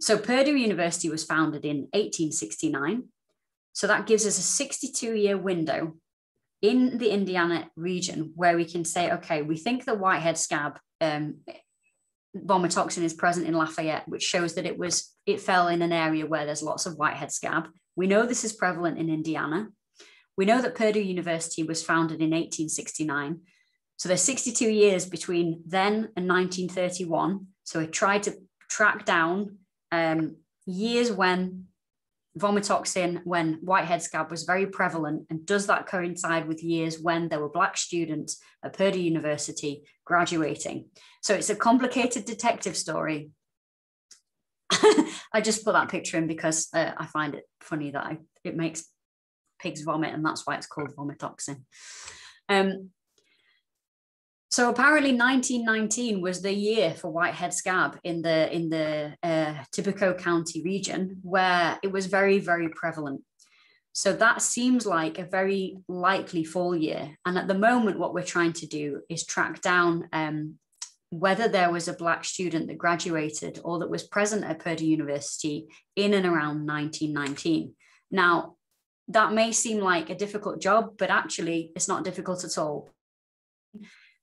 So Purdue University was founded in 1869. So that gives us a 62 year window in the Indiana region where we can say, okay, we think the whitehead scab um, vomitoxin is present in Lafayette, which shows that it was it fell in an area where there's lots of whitehead scab. We know this is prevalent in Indiana. We know that Purdue University was founded in 1869. So there's 62 years between then and 1931. So we tried to track down um, years when vomitoxin, when whitehead scab was very prevalent, and does that coincide with years when there were Black students at Purdue University graduating? So it's a complicated detective story. I just put that picture in because uh, I find it funny that I, it makes pigs vomit, and that's why it's called vomitoxin. Um, so apparently 1919 was the year for whitehead scab in the in the uh, Tippecanoe County region where it was very very prevalent. So that seems like a very likely fall year. And at the moment, what we're trying to do is track down um, whether there was a Black student that graduated or that was present at Purdue University in and around 1919. Now, that may seem like a difficult job, but actually it's not difficult at all.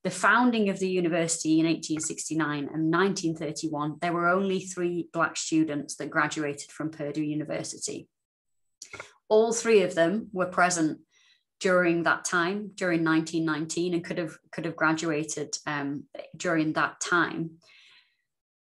The founding of the university in 1869 and 1931, there were only three Black students that graduated from Purdue University. All three of them were present during that time, during 1919, and could have could have graduated um, during that time.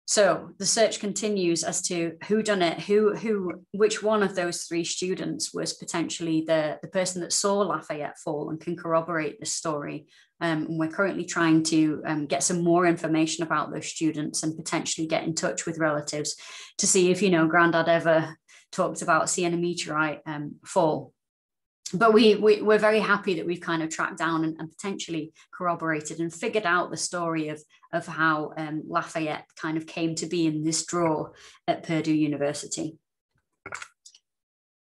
So the search continues as to who done it, who who which one of those three students was potentially the, the person that saw Lafayette fall and can corroborate this story. Um, and we're currently trying to um, get some more information about those students and potentially get in touch with relatives to see if you know Grandad ever talked about seeing a meteorite um, fall but we, we we're very happy that we've kind of tracked down and, and potentially corroborated and figured out the story of of how um, Lafayette kind of came to be in this draw at Purdue University.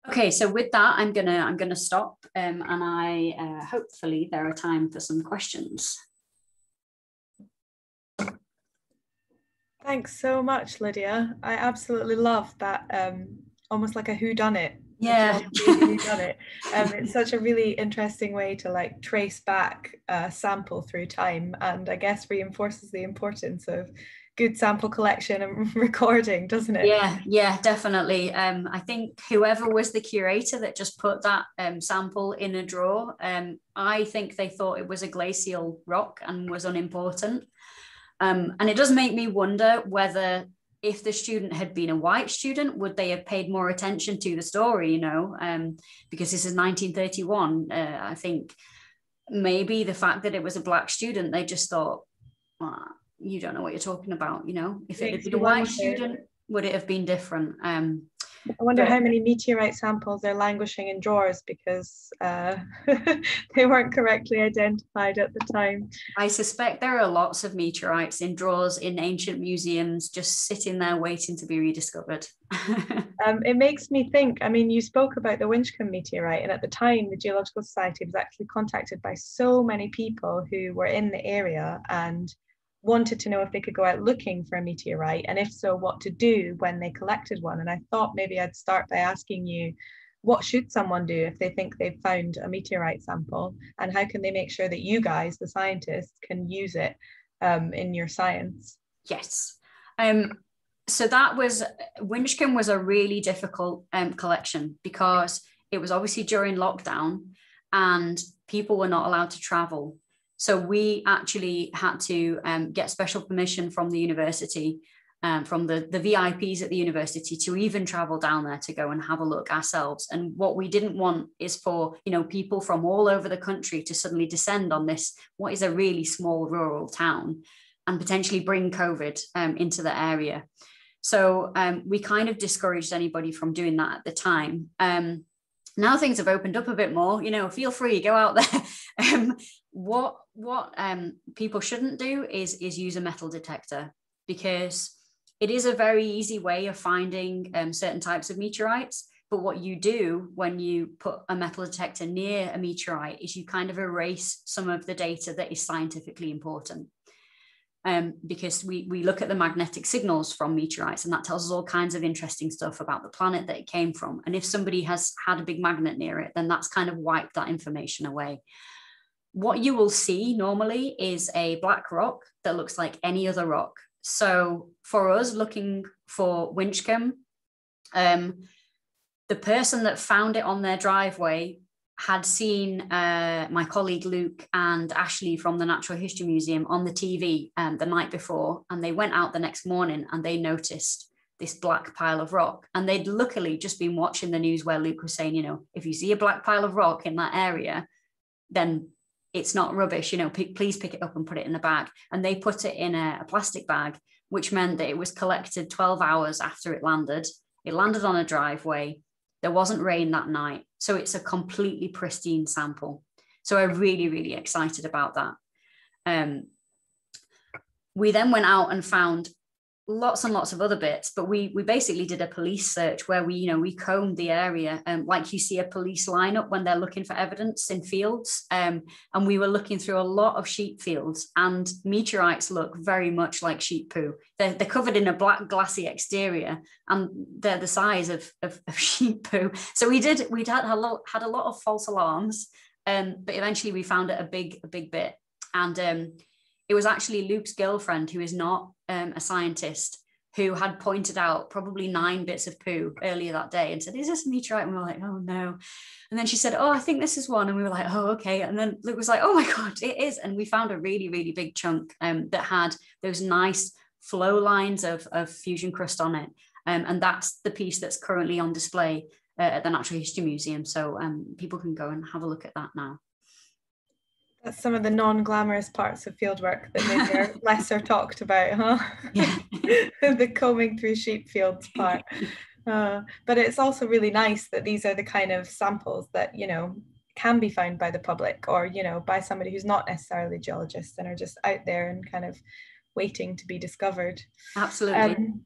Okay, so with that, I'm gonna I'm gonna stop, um, and I uh, hopefully there are time for some questions. Thanks so much, Lydia. I absolutely love that, um, almost like a who done it yeah. done it. Um, it's such a really interesting way to like trace back a sample through time and i guess reinforces the importance of good sample collection and recording doesn't it? Yeah yeah definitely. Um, i think whoever was the curator that just put that um, sample in a drawer um, i think they thought it was a glacial rock and was unimportant. Um, and it does make me wonder whether if the student had been a white student, would they have paid more attention to the story? You know, um, because this is 1931. Uh, I think maybe the fact that it was a black student, they just thought, well, you don't know what you're talking about. You know, if it had been a white student, would it have been different? Um, I wonder but, how many meteorite samples are languishing in drawers because uh, they weren't correctly identified at the time. I suspect there are lots of meteorites in drawers in ancient museums just sitting there waiting to be rediscovered. um, it makes me think, I mean, you spoke about the Winchcombe meteorite, and at the time, the Geological Society was actually contacted by so many people who were in the area and wanted to know if they could go out looking for a meteorite and if so what to do when they collected one. And i thought maybe i'd start by asking you what should someone do if they think they've found a meteorite sample? And how can they make sure that you guys the scientists can use it um, in your science? Yes. Um, so that was winchcombe was a really difficult um, collection because it was obviously during lockdown and people were not allowed to travel so we actually had to um, get special permission from the university, um, from the, the VIPs at the university to even travel down there to go and have a look ourselves. And what we didn't want is for, you know, people from all over the country to suddenly descend on this, what is a really small rural town and potentially bring COVID um, into the area. So um, we kind of discouraged anybody from doing that at the time. Um, now things have opened up a bit more you know feel free go out there um, what what um, people shouldn't do is is use a metal detector because it is a very easy way of finding um, certain types of meteorites but what you do when you put a metal detector near a meteorite is you kind of erase some of the data that is scientifically important um, because we, we look at the magnetic signals from meteorites and that tells us all kinds of interesting stuff about the planet that it came from. And if somebody has had a big magnet near it, then that's kind of wiped that information away. What you will see normally is a black rock that looks like any other rock. So for us looking for Winchcombe, um, the person that found it on their driveway had seen uh, my colleague Luke and Ashley from the Natural History Museum on the TV um, the night before, and they went out the next morning and they noticed this black pile of rock. And they'd luckily just been watching the news where Luke was saying, you know, if you see a black pile of rock in that area, then it's not rubbish, you know, p- please pick it up and put it in the bag. And they put it in a, a plastic bag, which meant that it was collected 12 hours after it landed. It landed on a driveway there wasn't rain that night. So it's a completely pristine sample. So I'm really, really excited about that. Um, we then went out and found lots and lots of other bits but we we basically did a police search where we you know we combed the area um, like you see a police lineup when they're looking for evidence in fields um, and we were looking through a lot of sheep fields and meteorites look very much like sheep poo. They're, they're covered in a black glassy exterior and they're the size of, of, of sheep poo. So we did we'd had a lot had a lot of false alarms um, but eventually we found it a big a big bit. And um, it was actually Luke's girlfriend, who is not um, a scientist, who had pointed out probably nine bits of poo earlier that day and said, Is this a meteorite? And we were like, Oh no. And then she said, Oh, I think this is one. And we were like, Oh, okay. And then Luke was like, Oh my God, it is. And we found a really, really big chunk um, that had those nice flow lines of, of fusion crust on it. Um, and that's the piece that's currently on display uh, at the Natural History Museum. So um, people can go and have a look at that now. That's some of the non-glamorous parts of fieldwork that maybe are lesser talked about, huh? Yeah. the combing through sheep fields part. Uh, but it's also really nice that these are the kind of samples that you know can be found by the public or you know by somebody who's not necessarily a geologist and are just out there and kind of waiting to be discovered. Absolutely. Um,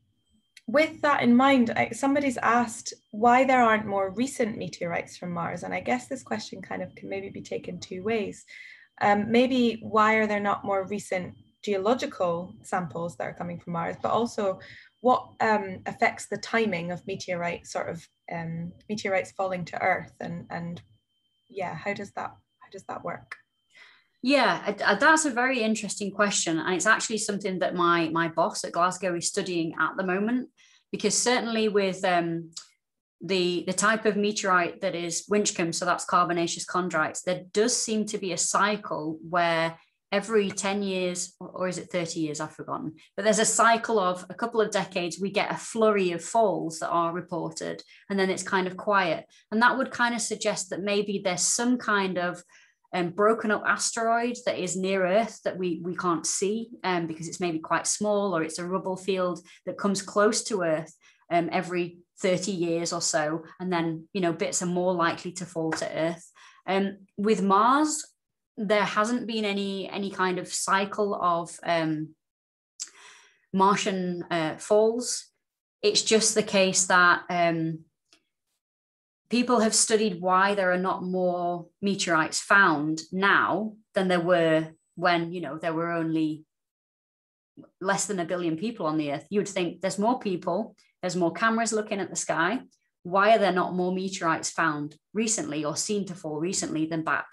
with that in mind, somebody's asked why there aren't more recent meteorites from Mars, and I guess this question kind of can maybe be taken two ways. Um, maybe why are there not more recent geological samples that are coming from Mars, but also what um, affects the timing of meteorite sort of um, meteorites falling to Earth, and and yeah, how does that how does that work? Yeah, that's a very interesting question, and it's actually something that my my boss at Glasgow is studying at the moment, because certainly with um, the, the type of meteorite that is Winchcombe, so that's carbonaceous chondrites, there does seem to be a cycle where every 10 years, or is it 30 years? I've forgotten. But there's a cycle of a couple of decades, we get a flurry of falls that are reported, and then it's kind of quiet. And that would kind of suggest that maybe there's some kind of um, broken up asteroid that is near Earth that we, we can't see um, because it's maybe quite small or it's a rubble field that comes close to Earth um, every 30 years or so. And then, you know, bits are more likely to fall to Earth. Um, with Mars, there hasn't been any any kind of cycle of um, Martian uh, falls. It's just the case that um, people have studied why there are not more meteorites found now than there were when you know there were only less than a billion people on the earth you would think there's more people there's more cameras looking at the sky why are there not more meteorites found recently or seen to fall recently than back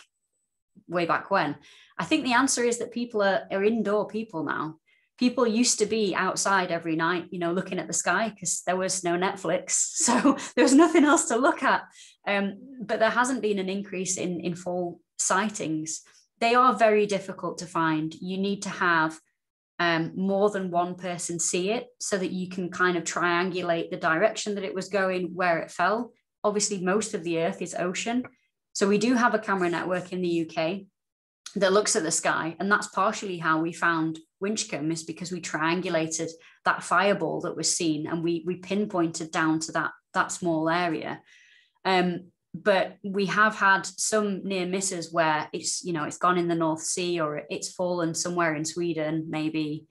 way back when i think the answer is that people are, are indoor people now people used to be outside every night, you know, looking at the sky because there was no Netflix. So there was nothing else to look at. Um, but there hasn't been an increase in, in fall sightings. They are very difficult to find. You need to have um, more than one person see it so that you can kind of triangulate the direction that it was going, where it fell. Obviously, most of the Earth is ocean. So we do have a camera network in the UK that looks at the sky. And that's partially how we found Winchcombe is because we triangulated that fireball that was seen and we, we pinpointed down to that, that small area. Um, but we have had some near misses where it's, you know, it's gone in the North Sea or it's fallen somewhere in Sweden, maybe.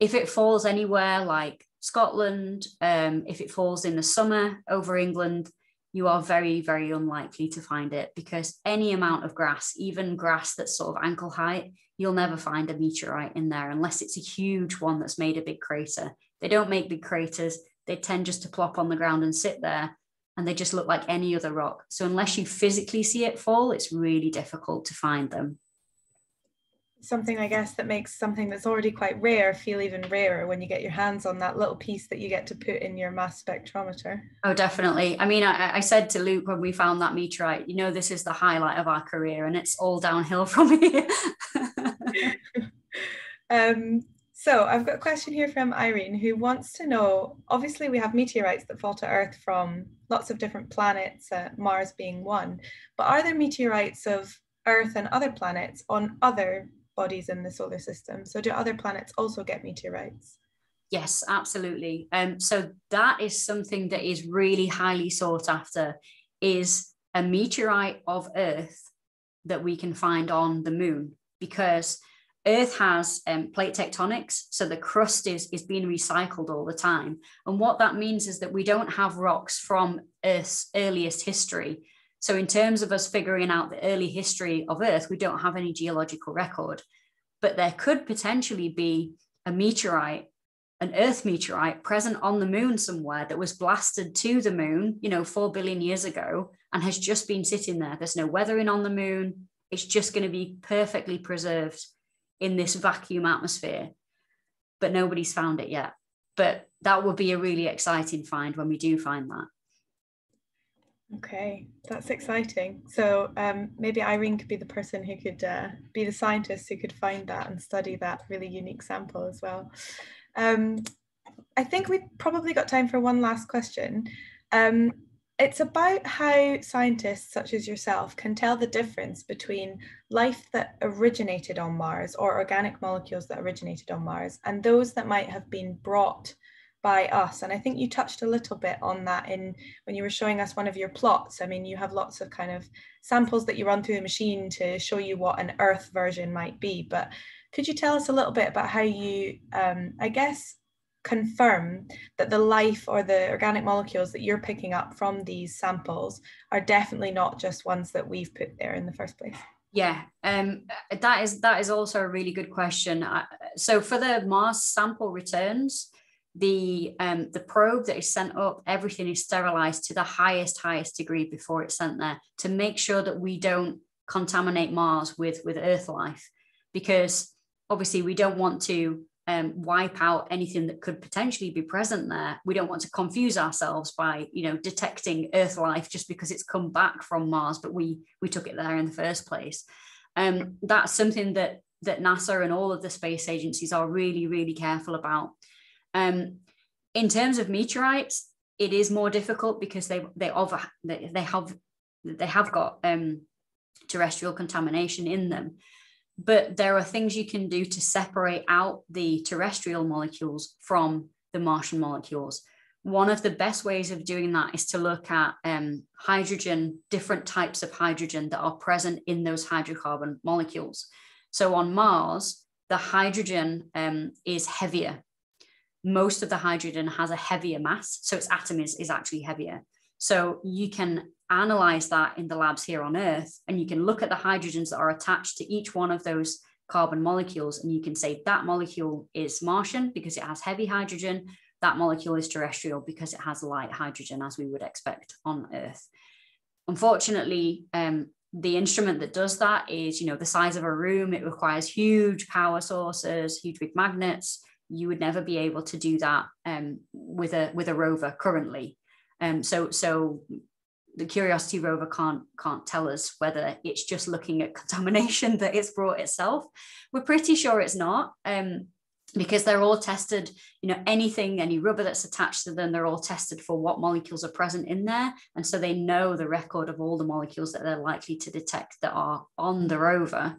If it falls anywhere like Scotland, um, if it falls in the summer over England, you are very, very unlikely to find it because any amount of grass, even grass that's sort of ankle height, you'll never find a meteorite in there unless it's a huge one that's made a big crater. They don't make big craters, they tend just to plop on the ground and sit there and they just look like any other rock. So unless you physically see it fall, it's really difficult to find them something I guess that makes something that's already quite rare feel even rarer when you get your hands on that little piece that you get to put in your mass spectrometer. Oh, definitely. I mean, I, I said to Luke when we found that meteorite, you know, this is the highlight of our career and it's all downhill from here. um, so I've got a question here from Irene who wants to know obviously, we have meteorites that fall to Earth from lots of different planets, uh, Mars being one, but are there meteorites of Earth and other planets on other bodies in the solar system. So do other planets also get meteorites? Yes, absolutely. Um, so that is something that is really highly sought after is a meteorite of Earth that we can find on the moon because Earth has um, plate tectonics, so the crust is, is being recycled all the time. And what that means is that we don't have rocks from Earth's earliest history so, in terms of us figuring out the early history of Earth, we don't have any geological record, but there could potentially be a meteorite, an Earth meteorite present on the moon somewhere that was blasted to the moon, you know, four billion years ago and has just been sitting there. There's no weathering on the moon. It's just going to be perfectly preserved in this vacuum atmosphere, but nobody's found it yet. But that would be a really exciting find when we do find that. Okay, that's exciting. So um, maybe Irene could be the person who could uh, be the scientist who could find that and study that really unique sample as well. Um, I think we've probably got time for one last question. Um, it's about how scientists such as yourself can tell the difference between life that originated on Mars or organic molecules that originated on Mars and those that might have been brought by us. And I think you touched a little bit on that in when you were showing us one of your plots. I mean, you have lots of kind of samples that you run through the machine to show you what an Earth version might be. But could you tell us a little bit about how you, um, I guess, confirm that the life or the organic molecules that you're picking up from these samples are definitely not just ones that we've put there in the first place? Yeah, um, that is that is also a really good question. so for the Mars sample returns, the um, the probe that is sent up, everything is sterilized to the highest highest degree before it's sent there to make sure that we don't contaminate Mars with with Earth life, because obviously we don't want to um, wipe out anything that could potentially be present there. We don't want to confuse ourselves by you know detecting Earth life just because it's come back from Mars, but we we took it there in the first place. Um, that's something that that NASA and all of the space agencies are really really careful about um, in terms of meteorites, it is more difficult because they they over they, they have they have got um, terrestrial contamination in them. But there are things you can do to separate out the terrestrial molecules from the Martian molecules. One of the best ways of doing that is to look at um, hydrogen, different types of hydrogen that are present in those hydrocarbon molecules. So on Mars, the hydrogen um, is heavier. Most of the hydrogen has a heavier mass, so its atom is, is actually heavier. So you can analyze that in the labs here on Earth, and you can look at the hydrogens that are attached to each one of those carbon molecules, and you can say that molecule is Martian because it has heavy hydrogen. That molecule is terrestrial because it has light hydrogen, as we would expect on Earth. Unfortunately, um, the instrument that does that is, you know, the size of a room. It requires huge power sources, huge big magnets. You would never be able to do that um, with a with a rover currently. Um, so so the Curiosity rover can't can't tell us whether it's just looking at contamination that it's brought itself. We're pretty sure it's not. Um, because they're all tested, you know, anything, any rubber that's attached to them, they're all tested for what molecules are present in there. And so they know the record of all the molecules that they're likely to detect that are on the rover.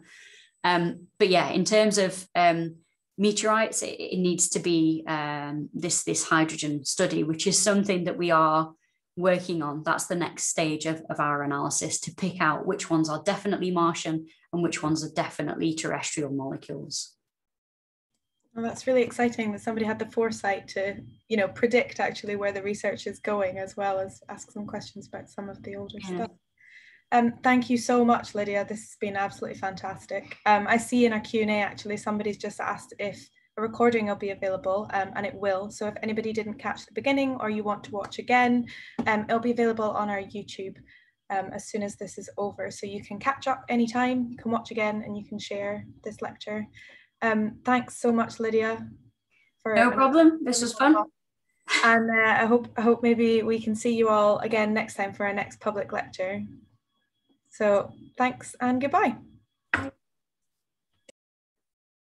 Um, but yeah, in terms of um, meteorites, it, it, needs to be um, this, this hydrogen study, which is something that we are working on. That's the next stage of, of our analysis to pick out which ones are definitely Martian and which ones are definitely terrestrial molecules. Well, that's really exciting that somebody had the foresight to, you know, predict actually where the research is going, as well as ask some questions about some of the older yeah. stuff. Um, thank you so much, Lydia. This has been absolutely fantastic. Um, I see in our Q&A actually somebody's just asked if a recording will be available um, and it will. So if anybody didn't catch the beginning or you want to watch again, um, it'll be available on our YouTube um, as soon as this is over. So you can catch up anytime, you can watch again and you can share this lecture. Um, thanks so much, Lydia. For no problem. This was fun. And uh, I hope I hope maybe we can see you all again next time for our next public lecture. So thanks and goodbye.